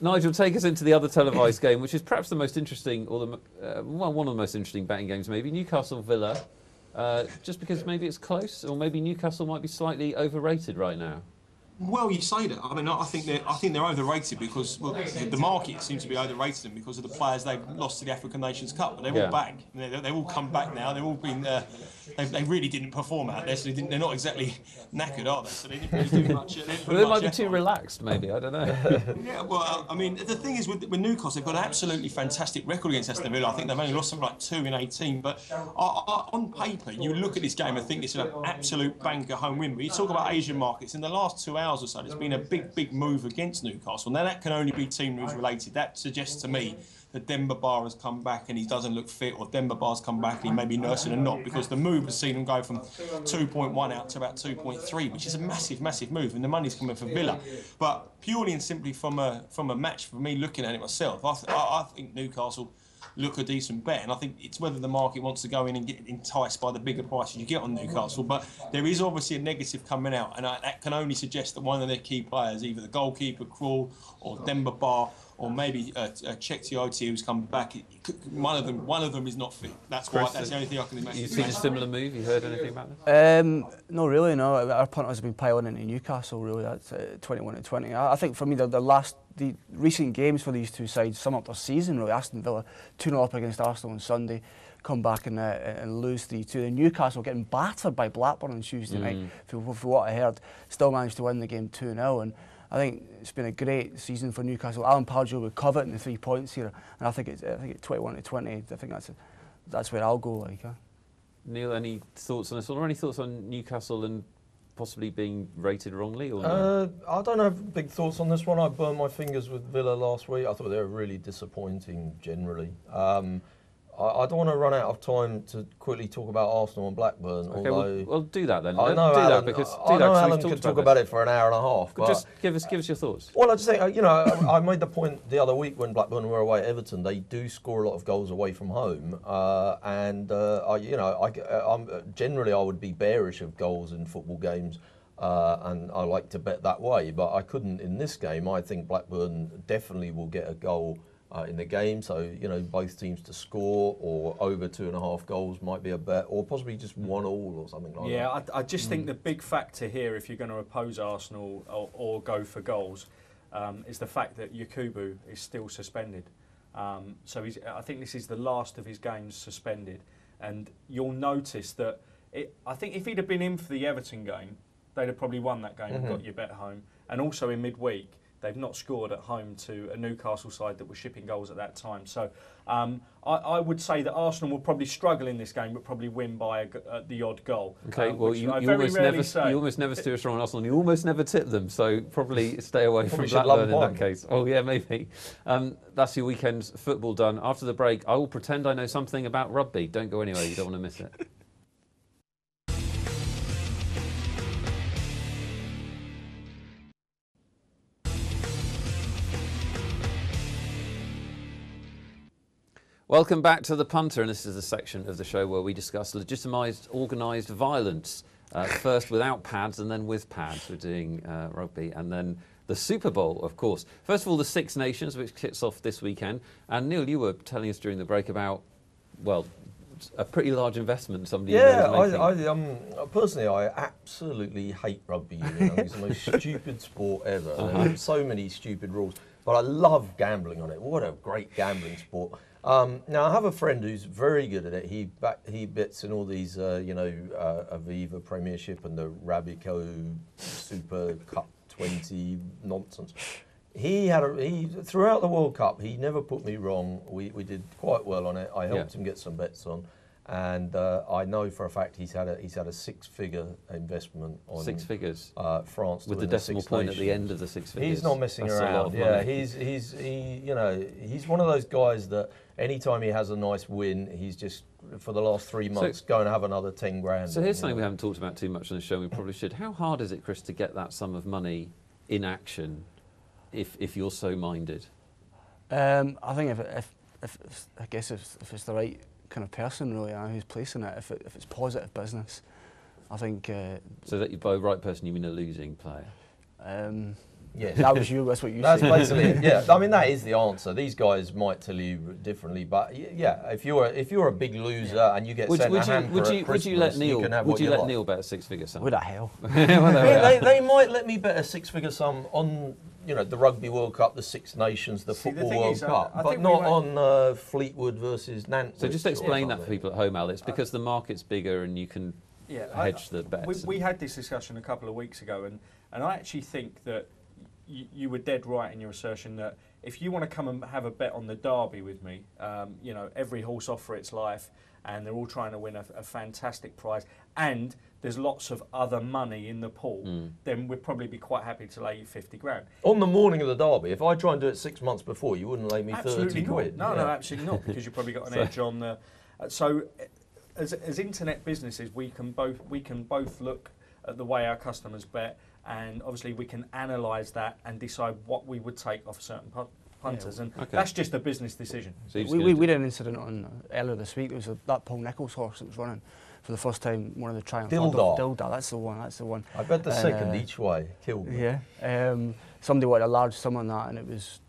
Nigel, take us into the other televised game, which is perhaps the most interesting, or the, uh, well, one of the most interesting betting games, maybe Newcastle Villa. Uh, just because maybe it's close, or maybe Newcastle might be slightly overrated right now. Well, you say that. I mean, I think they're I think they're overrated because well, the market seems to be overrated them because of the players they've lost to the African Nations Cup, but they're Yeah. all back. They're, they've all come back now. They've all been. Uh, they, they really didn't perform out there, so they didn't, they're not exactly knackered, are they? So they didn't really do <laughs> much. They Well, they might be too relaxed, maybe. I don't know. <laughs> Yeah, well, uh, I mean, the thing is with, with Newcastle, they've got an absolutely fantastic record against Aston Villa. I think they've only lost something like two in 18. But uh, uh, on paper, you look at this game and think it's an absolute banker home win. But you talk about Asian markets, in the last two hours there's been a big, big move against Newcastle. Now, that can only be team news related. That suggests to me that Demba Ba has come back and he doesn't look fit, or Demba Ba's come back and he may be nursing a knock because the move has seen him go from 2.1 out to about 2.3, which is a massive, massive move, and the money's coming for Villa. But purely and simply from a from a match, for me looking at it myself, I, th- I think Newcastle look a decent bet, and I think it's whether the market wants to go in and get enticed by the bigger prices you get on Newcastle. But there is obviously a negative coming out, and I, that can only suggest that one of their key players, either the goalkeeper Krul or Demba Ba, or maybe uh, uh, Cheick Tiote who's come back. One of them, one of them is not fit. That's why. That's the only thing I can imagine. You've seen a similar move? You heard anything about this? Um, no, really, no. Our punters have been piling into Newcastle, really. That's uh, 21 to 20. I, I think for me, the, the last, the recent games for these two sides sum up their season, really. Aston Villa 2 0 up against Arsenal on Sunday, come back and, uh, and lose 3 2. Then Newcastle getting battered by Blackburn on Tuesday night, for, for what I heard, still managed to win the game 2 0. And I think it's been a great season for Newcastle. Alan Pardew would covet in the three points here, and I think it's, I think it's 21 to 20. I think that's, that's where I'll go, like. Huh? Neil, any thoughts on this, or any thoughts on Newcastle and possibly being rated wrongly? Or no? Uh, I don't have big thoughts on this one. I burned my fingers with Villa last week. I thought they were really disappointing generally. Um, I, I don't want to run out of time to quickly talk about Arsenal and Blackburn. okay, although well, well, do that then. I Uh, know do Alan, that because I do that know we've Alan could talk about it for an hour and a half. But Just give us give us your thoughts. well, I just think, uh, you know, I, I made the point the other week when Blackburn were away at Everton, they do score a lot of goals away from home. Uh, and, uh, I, you know, I, am generally I would be bearish of goals in football games. Uh, and I like to bet that way, but I couldn't in this game. I think Blackburn definitely will get a goal uh, in the game. So, you know, both teams to score or over two and a half goals might be a bet, or possibly just one all or something like Yeah, that. I, I just think the big factor here, if you're going to oppose Arsenal or, or go for goals, um, is the fact that Yakubu is still suspended. Um, so he's, I think this is the last of his games suspended, and you'll notice that. It, I think if he'd have been in for the Everton game, they'd have probably won that game and got your bet home. And also in midweek, they've not scored at home to a Newcastle side that was shipping goals at that time. So um, I, I would say that Arsenal will probably struggle in this game, but probably win by a uh, the odd goal. Okay, um, well, you, you almost never say. you almost never steer us wrong on Arsenal. and You almost never tip them, so probably <laughs> stay away from Probably should Blackburn in that case. Oh yeah, maybe. Um, that's your weekend's football done. After the break, I will pretend I know something about rugby. Don't go anywhere. You don't want to miss it. <laughs> Welcome back to the punter, and this is a section of the show where we discuss legitimised, organised violence. Uh, first without pads, and then with pads. We're doing uh, rugby, and then the Super Bowl, of course. First of all, the Six Nations, which kicks off this weekend. And Neil, you were telling us during the break about, well, a pretty large investment somebody Yeah, I. I um, personally, I absolutely hate rugby union. It's the most <laughs> stupid sport ever. Uh-huh. So many stupid rules, but I love gambling on it. What a great gambling sport! Um, now I have a friend who's very good at it. He he bets in all these, uh, you know, uh, Aviva Premiership and the Rabico Super Cup 20 nonsense. He had a, he throughout the World Cup. He never put me wrong. We, we did quite well on it. I helped Yeah. him get some bets on, and uh, I know for a fact he's had a he's had a six-figure investment on Six figures. uh, France With the decimal Six point at the end of the six figures. He's not messing That's a lot around. Yeah, he's he's he. You know, he's one of those guys that anytime he has a nice win, he's just for the last three So- months going to have another ten grand. So here's you something we haven't talked about too much on the show. We probably should. How hard is it, Chris, to get that sum of money in action, if if you're so minded? Um, I think if, it- if, if I guess if, if it's the right kind of person really uh, who's placing it, if, it, if it's positive business, I think uh, So that you, by right person, you mean a losing player. um, Yes. that was you. That's what you That's said. basically it. <laughs> Yeah, I mean that is the answer. These guys might tell you differently, but yeah, if you're a, if you're a big loser and you get Would, sent would a you hamper would at you would you let Christmas, Neil can have would what you you let like. Neil bet a six figure sum? Would I hell? Well, there we Yeah, are. they, they might let me bet a six-figure sum on, you know, the Rugby World Cup, the Six Nations, the See, Football thing World is, Cup, I but think we not might- on uh, Fleetwood versus Nantes. So just explain that for people at home, Al. It's because the market's bigger and you can Yeah, hedge the bets. We, we had this discussion a couple of weeks ago, and, and I actually think that y- you were dead right in your assertion that if you want to come and have a bet on the derby with me, um, you know, every horse off for its life, and they're all trying to win a, a fantastic prize, and there's lots of other money in the pool, Mm. then we'd probably be quite happy to lay you 50 grand. On the morning of the derby, if I try and do it six months before, you wouldn't lay me Absolutely 30 not. quid. No, no, Yeah. absolutely not, because you've probably got an <laughs> So- edge on the. Uh, so, uh, as, as internet businesses, we can both we can both look at the way our customers bet, and obviously we can analyse that and decide what we would take off certain pu- punters, and Okay. that's just a business decision. so we, we, we had an incident on uh, earlier this week. It was a, that Paul Nicholls horse that was running for the first time. One of the triumphs. dilda. Dildar. That's the one. That's the one. I bet the second Uh, each way killed me. Yeah. Um, somebody wanted a large sum on that, and it was,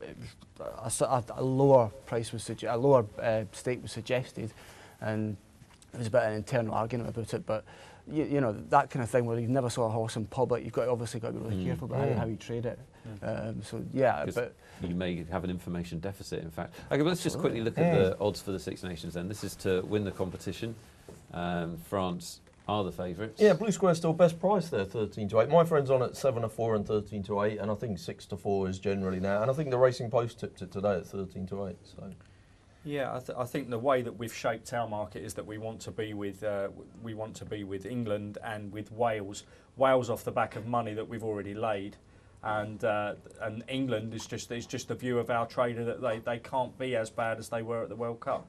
it was a, s- a- a lower price was sugge- a lower uh, stake was suggested, and there was a bit of an internal argument about it. But you, you know that kind of thing where you've never saw a horse in public, you've got obviously got to be really Mm. careful about Mm. how, how you trade it. Um, so yeah. but you may have an information deficit, in fact. Okay, but let's just quickly look at the odds for the Six Nations then. This is to win the competition. Um, France are the favourites. Yeah, Blue Square's still best price there, 13 to 8. My friend's on at 7 to 4 and 13 to 8, and I think 6 to 4 is generally now. And I think the Racing Post tipped it today at 13 to 8. So Yeah, I, th- I think the way that we've shaped our market is that we want to be with uh, we want to be with England and with Wales. Wales off the back of money that we've already laid, and uh, and England is just is just the view of our trader that they, they can't be as bad as they were at the World Cup.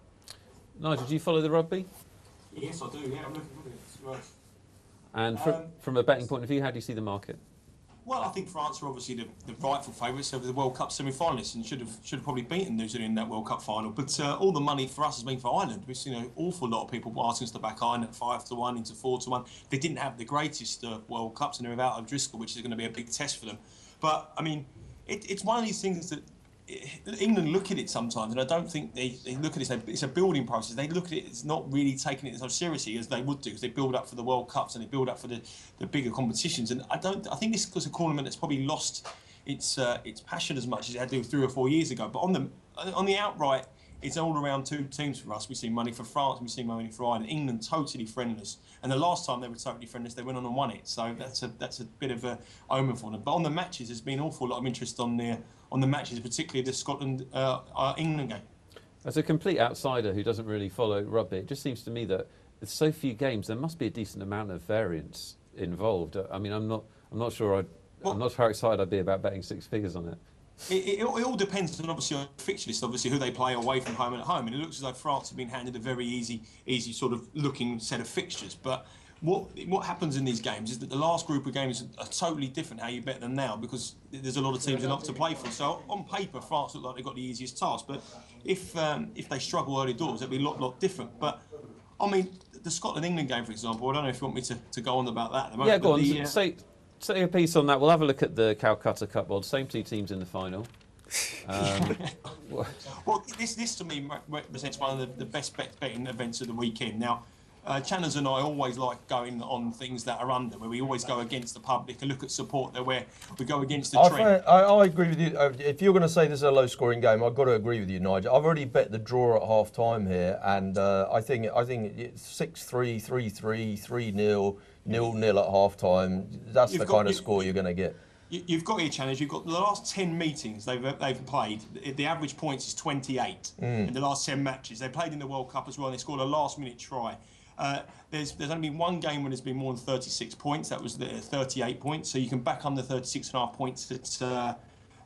Nigel, do you follow the rugby? Yes, I do. Yeah, I'm looking at it. And from, Um, from a betting point of view, how do you see the market? Well, I think France are obviously the, the rightful favourites over the World Cup semi-finalists and should have should have probably beaten New Zealand in that World Cup final. But uh, all the money for us has been for Ireland. We've seen an awful lot of people asking us to back Ireland at five to one into four to one. They didn't have the greatest uh, World Cups and they're without O'Driscoll, which is going to be a big test for them. But I mean, it, it's one of these things that England look at it sometimes, and I don't think they, they look at it. It's a, building process. They look at it. It's not really taking it so seriously as they would do, because they build up for the World Cups and they build up for the, the bigger competitions. And I don't. I think this was a tournament that's probably lost its uh, its passion as much as it had to do three or four years ago. But on the on the outright, it's all around two teams for us. We see money for France, we see money for Ireland. England totally friendless, and the last time they were totally friendless, they went on and won it. So that's a that's a bit of a omen for them. But on the matches, there's been an awful lot of interest on the on the matches, particularly the Scotland uh, uh, England game. As a complete outsider who doesn't really follow rugby, it just seems to me that with so few games, there must be a decent amount of variance involved. I mean, I'm not, I'm not sure. I'd, Well- I'm not sure how excited I'd be about betting six figures on it. It, it, it all depends on obviously on fixture list, obviously who they play away from home and at home. And it looks as though France have been handed a very easy, easy sort of looking set of fixtures. But what what happens in these games is that the last group of games are totally different how you bet them now because there's a lot of teams enough to play for. So on paper, France look like they've got the easiest task. But if um, if they struggle early doors, it'll be a lot lot different. But I mean, the Scotland England game, for example, I don't know if you want me to, to go on about that. At the moment, Yeah, go on. the, uh, Say, say a piece on that. We'll have a look at the Calcutta Cup odds. Same two teams in the final. Um, <laughs> <laughs> Well, this, this to me represents one of the, the best bet betting events of the weekend. Now, uh, Channers and I always like going on things that are under, where we always go against the public and look at support there, where we go against the I, trend. I, I agree with you. Uh, If you're going to say this is a low scoring game, I've got to agree with you, Nigel. I've already bet the draw at half time here, and uh, I think I think it's 6 3, 3 3, 3 0, nil nil at half time. That's You've the got- kind of score you're going to get. You- You've got your challenge. You've got the last 10 meetings they've, they've played. The- average points is 28 Mm. in the last 10 matches. They played in the World Cup as well and they scored a last minute try. Uh, there's, there's only been one game when there's been more than 36 points. That was the 38 points. So you can back under 36 and a half points at, uh,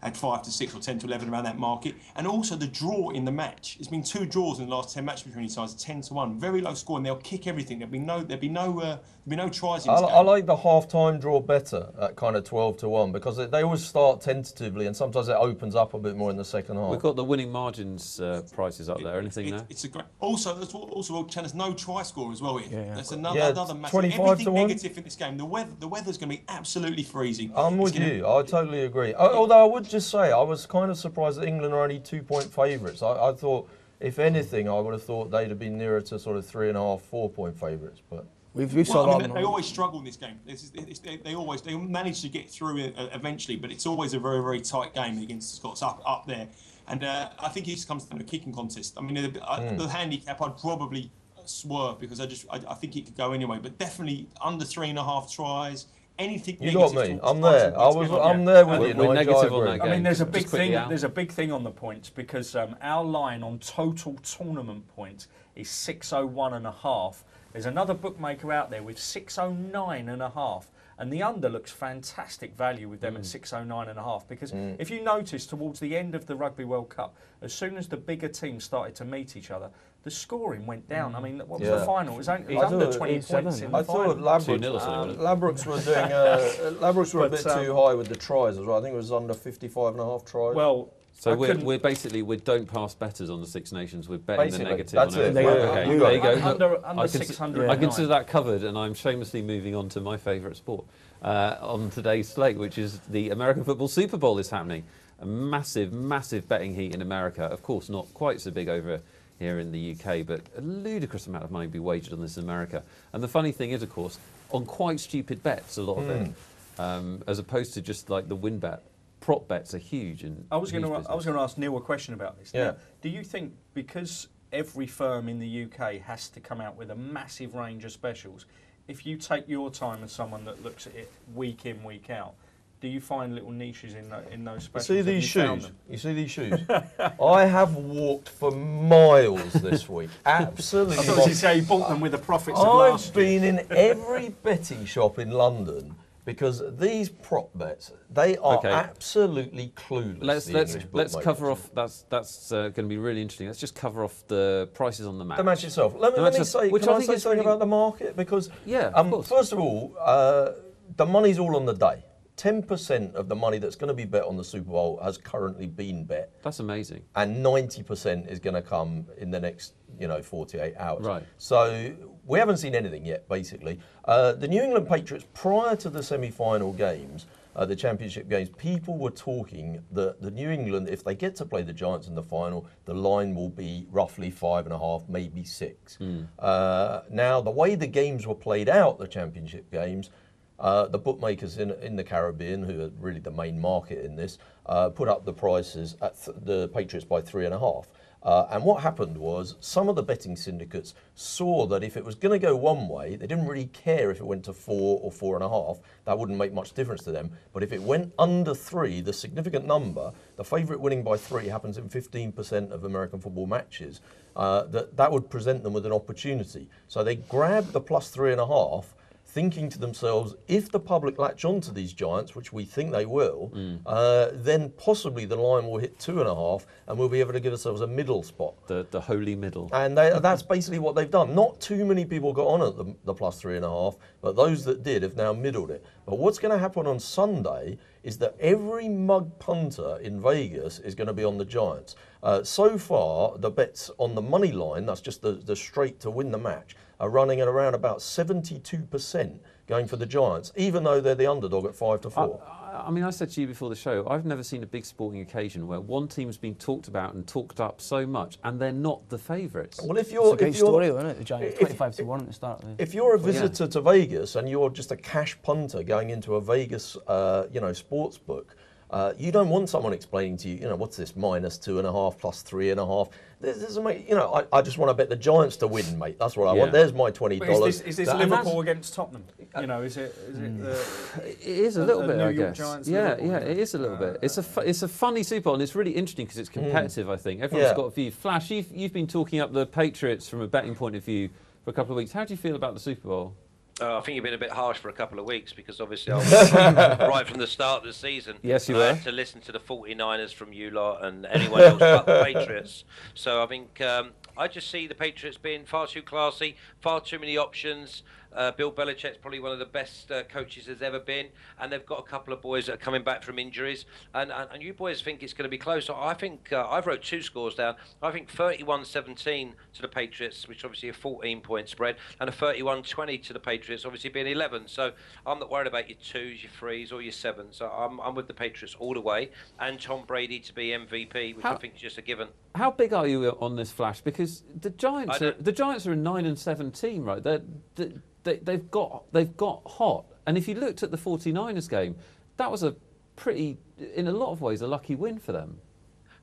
at 5 to 6 or 10 to 11 around that market. And also the draw in the match. It's been two draws in the last 10 matches between these sides, 10 to 1. Very low score and they'll kick everything. There'll be no, there'll be no, uh, be no tries in I, this I game. like the half time draw better at kind of 12 to 1 because they- they always start tentatively and sometimes it opens up a bit more in the second half. We've got the winning margins uh, prices up there. Anything It- there? It's a great. Also, there's also well, Chen, no try score as well. Ian. Yeah, yeah. That's another Yeah, another massive. 25 Everything to one. negative in this game. The weather the weather's going to be absolutely freezing. I'm It's with gonna- you. I totally agree. Al- Although I would just say I was kind of surprised that England are only two point favourites. I, I thought, if anything, I would have thought they'd have been nearer to sort of three and a half, four point favourites. But We've, we saw Well, I mean, they always struggle in this game. This is, it's, they, they always they manage to get through it uh, eventually, but it's always a very very tight game against the Scots up up there. And uh, I think it just comes down to a kicking contest. I mean, the, I, Hmm. the handicap I'd probably swerve because I just I, I think it could go anyway. But definitely under three and a half tries. Anything you got me. I'm there. I was. Yeah. I'm there with We're- you. we're negative I on agree. that I mean, there's a big thing. out. There's a big thing on the points because um, our line on total tournament points is 601 and a half. There's another bookmaker out there with 609 and a half. And the under looks fantastic value with them Mm. at 609 and a half because if you notice towards the end of the Rugby World Cup, as soon as the bigger teams started to meet each other, the scoring went down. I mean, what was Yeah. the final? It was, only, it was under thought 20 points in I the final. thought Ladbrokes, 2-0 or something, uh. Ladbrokes were <laughs> doing. Uh, Ladbrokes were a bit um, too high with the tries as well. I think it was under 55 and a half tries. Well, So I we're, couldn't- we're basically we don't pass betters on the Six Nations. We're betting Basically, the negative. that's on it. everything. There you go. Okay, You there you go. it. Under- under I consi- 609. I consider that covered, and I'm shamelessly moving on to my favourite sport uh, on today's slate, which is the American Football Super Bowl is happening. A massive, massive betting heat in America. Of course, not quite so big over here in the UK, but a ludicrous amount of money be wagered on this in America. And the funny thing is, of course, on quite stupid bets, a lot of it, um, as opposed to just like the win bet. Prop bets are huge. And I was going to. I was going to ask Neil a question about this. Yeah. Now, do you think because every firm in the UK has to come out with a massive range of specials, if you take your time as someone that looks at it week in week out, do you find little niches in tho- in those You specials? see these you shoes? You see these shoes? <laughs> I have walked for miles this week. <laughs> Absolutely. I thought miles. you say you bought them with the profits I've last year. been in every betting shop in London because these prop bets they are Okay. absolutely clueless. Let's let's let's cover off. That's that's uh, going to be really interesting. Let's just cover off the prices on the match. the match itself. Let me, let me say, which can I I, think say something really- about the market? Because Yeah, um, course. first of all, uh, the money's all on the day. Ten percent of the money that's going to be bet on the Super Bowl has currently been bet. That's amazing. and 90% is going to come in the next, you know, 48 hours. Right. So we haven't seen anything yet, basically. Uh, the New England Patriots, prior to the semi-final games, uh, the championship games, people were talking that the New England, if they get to play the Giants in the final, the line will be roughly five and a half, maybe six. Uh, now, the way the games were played out, the championship games, uh, the bookmakers in, in the Caribbean, who are really the main market in this, uh, put up the prices at th- the Patriots by three and a half. Uh, and what happened was some of the betting syndicates saw that if it was going to go one way, they didn't really care if it went to four or four and a half. That wouldn't make much difference to them. But if it went under three, the significant number, the favourite winning by three happens in 15% of American football matches. Uh, that that would present them with an opportunity. So they grabbed the plus three and a half thinking to themselves, if the public latch onto these giants, which we think they will, uh, then possibly the line will hit two and a half, and we'll be able to give ourselves a middle spot. The the holy middle. And they, that's basically what they've done. Not too many people got on at the, the plus three and a half, but those that did have now middled it. But what's going to happen on Sunday is that every mug punter in Vegas is going to be on the Giants. Uh, so far, the bets on the money line, that's just the, the straight to win the match, are running at around about 72% going for the Giants, even though they're the underdog at 5 to 4. I- I mean, I said to you before the show, I've never seen a big sporting occasion where one team's been talked about and talked up so much, and they're not the favourites. well, if you're a great if you're, story, though, isn't it? The Giants, if- 25 to 1 at the start. Of the, If you're a yeah. visitor to Vegas and you're just a cash punter going into a Vegas, uh, you know, sports book, uh, you don't want someone explaining to you, you know, what's this minus two and a half plus three and a half. This doesn't make, you know, I, I just want to bet the Giants to win, mate. That's what I Yeah. want. There's my twenty But is dollars. this, is this Liverpool against Tottenham? You know, is it? Is it the, <sighs> It is a A- little a bit, New I York guess. Giants, yeah, Liverpool, yeah, it it? is a little bit. It's a fu- it's a funny Super Bowl, and it's really interesting because it's competitive. I think everyone's Yeah. got a view. Flash, you've you've been talking up the Patriots from a betting point of view for a couple of weeks. How do you feel about the Super Bowl? Uh, I think you've been a bit harsh for a couple of weeks because obviously I was <laughs> right from the start of the season. Yes, you I were. had to listen to the 49ers from you lot and anyone else but the <laughs> Patriots. So I think um, I just see the Patriots being far too classy, far too many options. Uh, Bill Belichick's probably one of the best uh, coaches there's ever been, and they've got a couple of boys that are coming back from injuries. And, and, and you boys think it's going to be close. I think uh, I've wrote two scores down. I think 31-17 to the Patriots, which is obviously a 14-point spread, and a 31-20 to the Patriots, obviously being 11. So I'm not worried about your twos, your threes, or your sevens. So I'm, I'm with the Patriots all the way, and Tom Brady to be MVP, which I think is just a given. How big are you on this flash? Because the Giants, are, the Giants are a nine and seven team, right? They're, they, they, they've got they've got hot. And if you looked at the 49ers game, that was a pretty, in a lot of ways, a lucky win for them.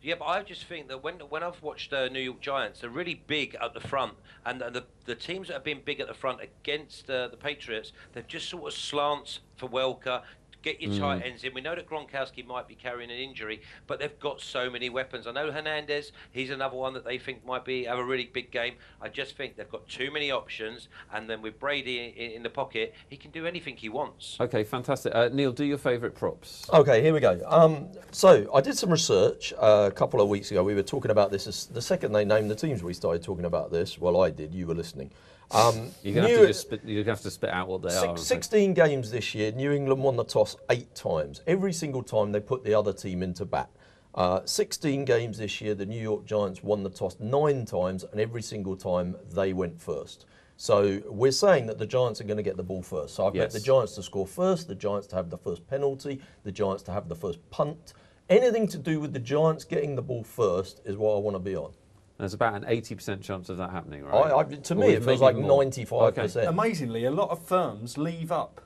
Yeah, but I just think that when when I've watched uh, New York Giants, they're really big at the front, and the the, the teams that have been big at the front against uh, the Patriots, they've just sort of slants for Welker. Get your tight ends in. We know that Gronkowski might be carrying an injury, but they've got so many weapons. I know Hernandez. He's another one that they think might be have a really big game. I just think they've got too many options, and then with Brady in, in the pocket, he can do anything he wants. Okay, fantastic. Uh, Neil, do your favourite props. Okay, here we go. Um, so I did some research uh, a couple of weeks ago. We were talking about this. as- The second they named the teams, we started talking about this. Well, I did. You were listening. Um, You're going to have to spit, you're gonna have to spit out what they Six- are. I think. 16 games this year. New England won the toss eight times. Every single time they put the other team into bat. Uh, 16 games this year. The New York Giants won the toss nine times, and every single time they went first. So we're saying that the Giants are going to get the ball first. So I bet Yes. the Giants to score first, the Giants to have the first penalty, the Giants to have the first punt. Anything to do with the Giants getting the ball first is what I want to be on. There's about an 80% chance of that happening, right? I, I, to Or me, it feels like more. 95%. amazingly, a lot of firms leave up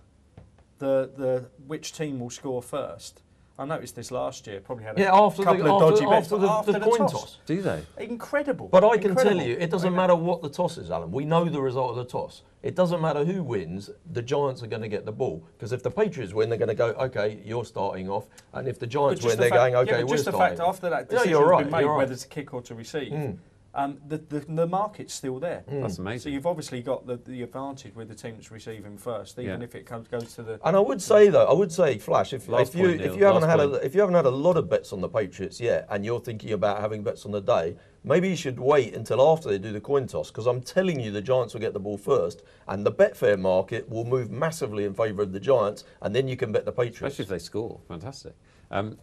the the which team will score first. I noticed this last year. Probably had a Yeah, after the- couple of after- dodgy bets after but the- after the the, coin toss. toss. Do they? Incredible. But I can Incredible. tell you, it doesn't matter what the toss is, Alan. We know the result of the toss. It doesn't matter who wins, the Giants are going to get the ball. Because if the Patriots win, they're going to go, okay, you're starting off. And if the Giants win, the they're fact- going, okay, yeah, but we're just the fact after that decision decision's you're right, been made you're right. whether to kick or to receive, hmm. Um, the, the the market's still there. That's amazing. So you've obviously got the, the advantage with the team that's receiving first, even Yeah. If it comes goes to the. And I would say though, I would say, Flash, if, if you point, if you haven't last had a, if you haven't had a lot of bets on the Patriots yet, and you're thinking about having bets on the day, maybe you should wait until after they do the coin toss, because I'm telling you, the Giants will get the ball first, and the Betfair market will move massively in favour of the Giants, and then you can bet the Patriots. Especially if they score. Fantastic. Um,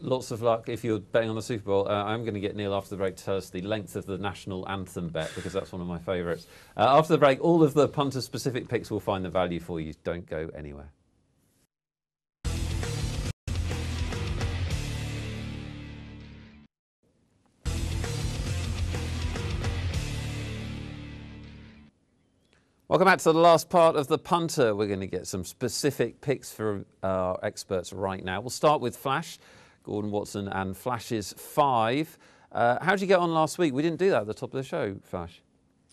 lots of luck if you're betting on the Super Bowl. Uh, I'm going to get Neil after the break to tell us the length of the national anthem bet because that's one of my favourites. Uh, after the break, all of the punter specific picks will find the value for you. Don't go anywhere. Welcome back to the last part of the punter. We're going to get some specific picks for our experts right now. We'll start with Flash, Gordon Watson, and Flash's five. Uh, how did you get on last week? We didn't do that at the top of the show, Flash.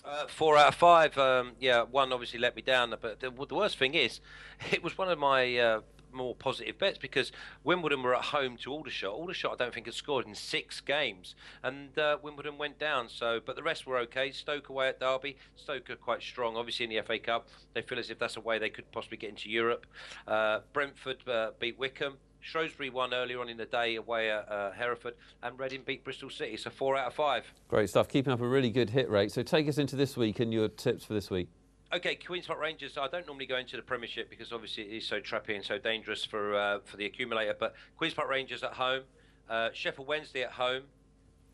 Uh, four out of five. Um, yeah, one obviously let me down. But the, the worst thing is, <laughs> it was one of my uh, more positive bets because Wimbledon were at home to Aldershot. Aldershot, I don't think, had scored in six games, and uh, Wimbledon went down. So, but the rest were okay. Stoke away at Derby. Stoke are quite strong, obviously in the FA Cup. They feel as if that's a way they could possibly get into Europe. Uh, Brentford uh, beat Wycombe. Shrewsbury won earlier on in the day away at uh, Hereford, and Reading beat Bristol City. So four out of five. Great stuff. Keeping up a really good hit rate. So take us into this week and your tips for this week. Okay, Queens Park Rangers. I don't normally go into the Premiership because obviously it is so trappy and so dangerous for uh, for the accumulator. But Queens Park Rangers at home, uh, Sheffield Wednesday at home,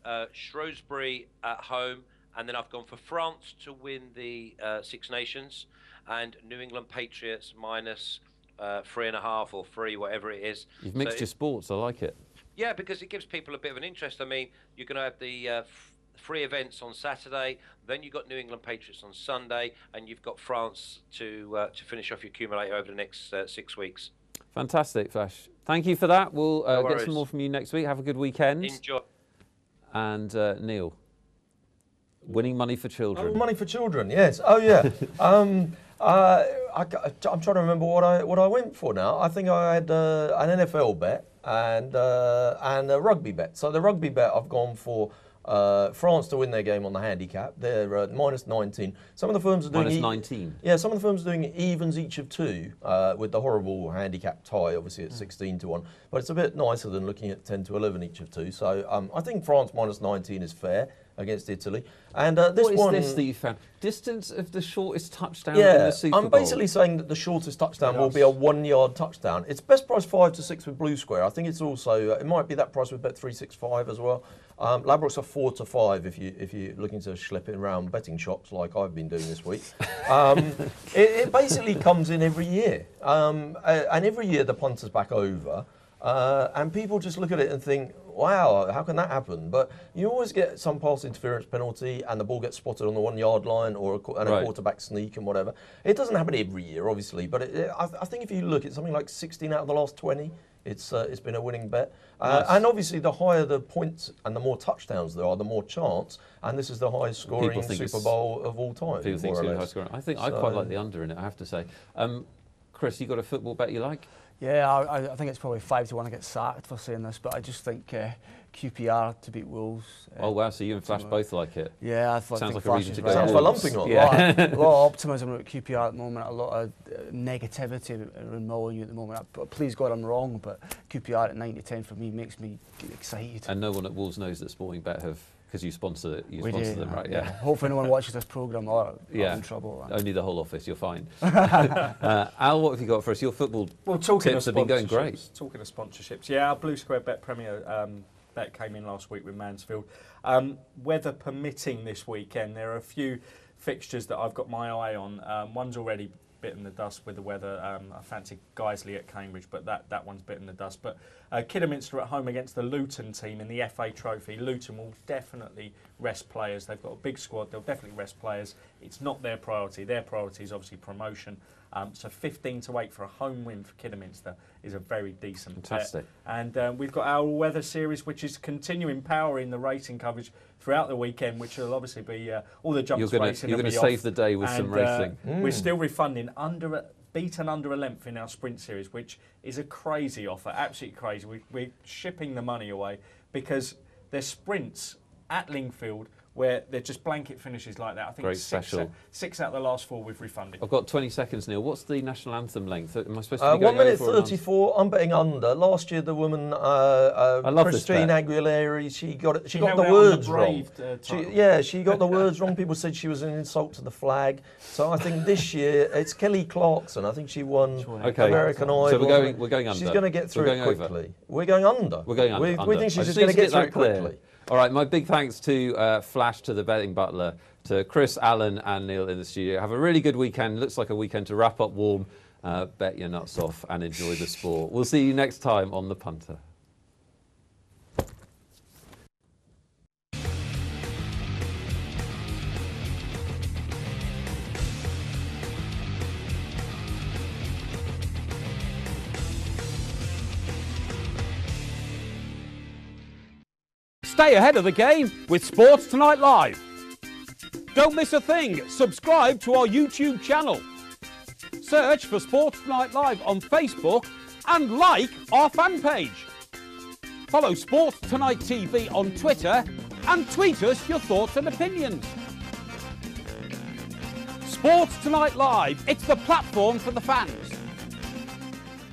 uh, Shrewsbury at home, and then I've gone for France to win the uh, Six Nations, and New England Patriots minus uh, three and a half or three, whatever it is. You've mixed So your it- sports. I like it. yeah, because it gives people a bit of an interest. I mean, you're going to have the uh, f- three events on Saturday, then you've got New England Patriots on Sunday, and you've got France to uh, to finish off your accumulator over the next uh, six weeks. Fantastic, Flash. Thank you for that. We'll uh, No get some more from you next week. Have a good weekend. Enjoy. and uh, Neil, winning money for Oh, children. money for children, yes. Oh, yeah. <laughs> um, uh, I, am trying to remember what I what I went for now. I think I had uh, an NFL bet and uh, and a rugby bet. So the rugby bet I've gone for. Uh, France to win their game on the handicap. They're uh, minus 19. Some of the firms are doing Minus e- 19. Yeah, some of the firms are doing evens each of two uh, with the horrible handicap tie, obviously at Hmm. 16 to 1. But it's a bit nicer than looking at 10 to 11 each of two. So um, I think France minus 19 is fair against Italy. And uh, this What is one. this that you found? Distance of the shortest touchdown in Yeah, the Super I'm basically saying that the shortest touchdown will be a one-yard touchdown. It's best price five to six with Blue Square. I think it's also uh, it might be that price with Bet three six five as well. Um, Ladbrokes are four to five if you if you're looking to schlep it around betting shops like I've been doing this week. Um, <laughs> it, it basically comes in every year, um, uh, and every year the punter's back over. Uh, and people just look at it and think, wow, how can that happen? But you always get some pass interference penalty and the ball gets spotted on the one yard line or a, and a Right. quarterback sneak and whatever. It doesn't happen every year, obviously, but it, it- I, I think if you look at something like 16 out of the last 20, it's, uh, it's been a winning bet. Uh, Nice. And obviously, the higher the points and the more touchdowns there are, the more chance. And this is the highest scoring Super Bowl of all time. People think it's high less. scoring. I think I quite like the under in it. I have to say. Um, Chris, you got a football bet you like? Yeah, I, I- I think it's probably five to one. I get sacked for saying this, but I just think uh, QPR to beat Wolves. uh, Oh wow! So you and Flash both like it. Yeah, I thought Sounds think like a reason Flash to is go right. Sounds like Wolves. lumping on. A lot, of, <laughs> a lot of optimism about QPR at the moment, a lot of uh, negativity around Molyneux at the moment. But please God, I'm wrong, but QPR at 9 to 10 for me makes me excited. And no one at Wolves knows that Sporting Bet have because you sponsor you We sponsor do, them, uh, right? Yeah. Hopefully, no one watches this programme <laughs> or I'm Yeah. in trouble. Only the whole office. You're fine. <laughs> <laughs> uh, Al, what have you got for us? Your football Well, talking tips of have been going great. sponsorships- Talking of sponsorships, yeah, our Blue Square Bet Premier um, bet came in last week with Mansfield. Um, weather permitting this weekend, there are a few fixtures that I've got my eye on. Um, one's already bitten the dust with the weather. Um, I fancy Guiseley at Cambridge, but that, that one's bitten the dust. But uh, Kidderminster at home against the Luton team in the FA Trophy. Luton will definitely rest players. They've got a big squad. They'll definitely rest players. It's not their priority. Their priority is obviously promotion. Um, so 15 to 8 for a home win for Kidderminster is a very decent bet. Fantastic. And um, we've got our weather series, which is continuing powering the racing coverage throughout the weekend, which will obviously be uh, all the jumps You're gonna- racing. you're gonna save off. the day with some And, uh, racing. We're still refunding under a, beaten under a length in our sprint series, which is a crazy offer, absolutely crazy. We, we're shipping the money away because there's sprints at Lingfield where they're just blanket finishes like that. I think Great six, special. out- six out of the last four we've refunded. I've got 20 seconds, Neil. What's the national anthem length? Am I supposed to Uh, be going one minute over or under? 34. I'm betting under. Last year, the woman, uh, uh, I love this Christine bet. Aguilera, she got it. She, She got the out on the words wrong. Uh, She, yeah, she got the words wrong. <laughs> People said she was an insult to the flag. So I think this year it's Kelly Clarkson. I think she won Okay. American Idol. So we're going- we're going under. She's going to get We're through going it over. quickly. We're going under. We're going under. We, under. we think she's I just need going to to get through that it clear. All right, my big thanks to uh, Flash, to the betting butler, to Chris, Alan, and Neil in the studio. Have a really good weekend. Looks like a weekend to wrap up warm. Uh, bet your nuts off and enjoy the sport. We'll see you next time on The Punter. Stay ahead of the game with Sports Tonight Live. Don't miss a thing. Subscribe to our YouTube channel. Search for Sports Tonight Live on Facebook and like our fan page. Follow Sports Tonight TV on Twitter and tweet us your thoughts and opinions. Sports Tonight Live, it's the platform for the fans.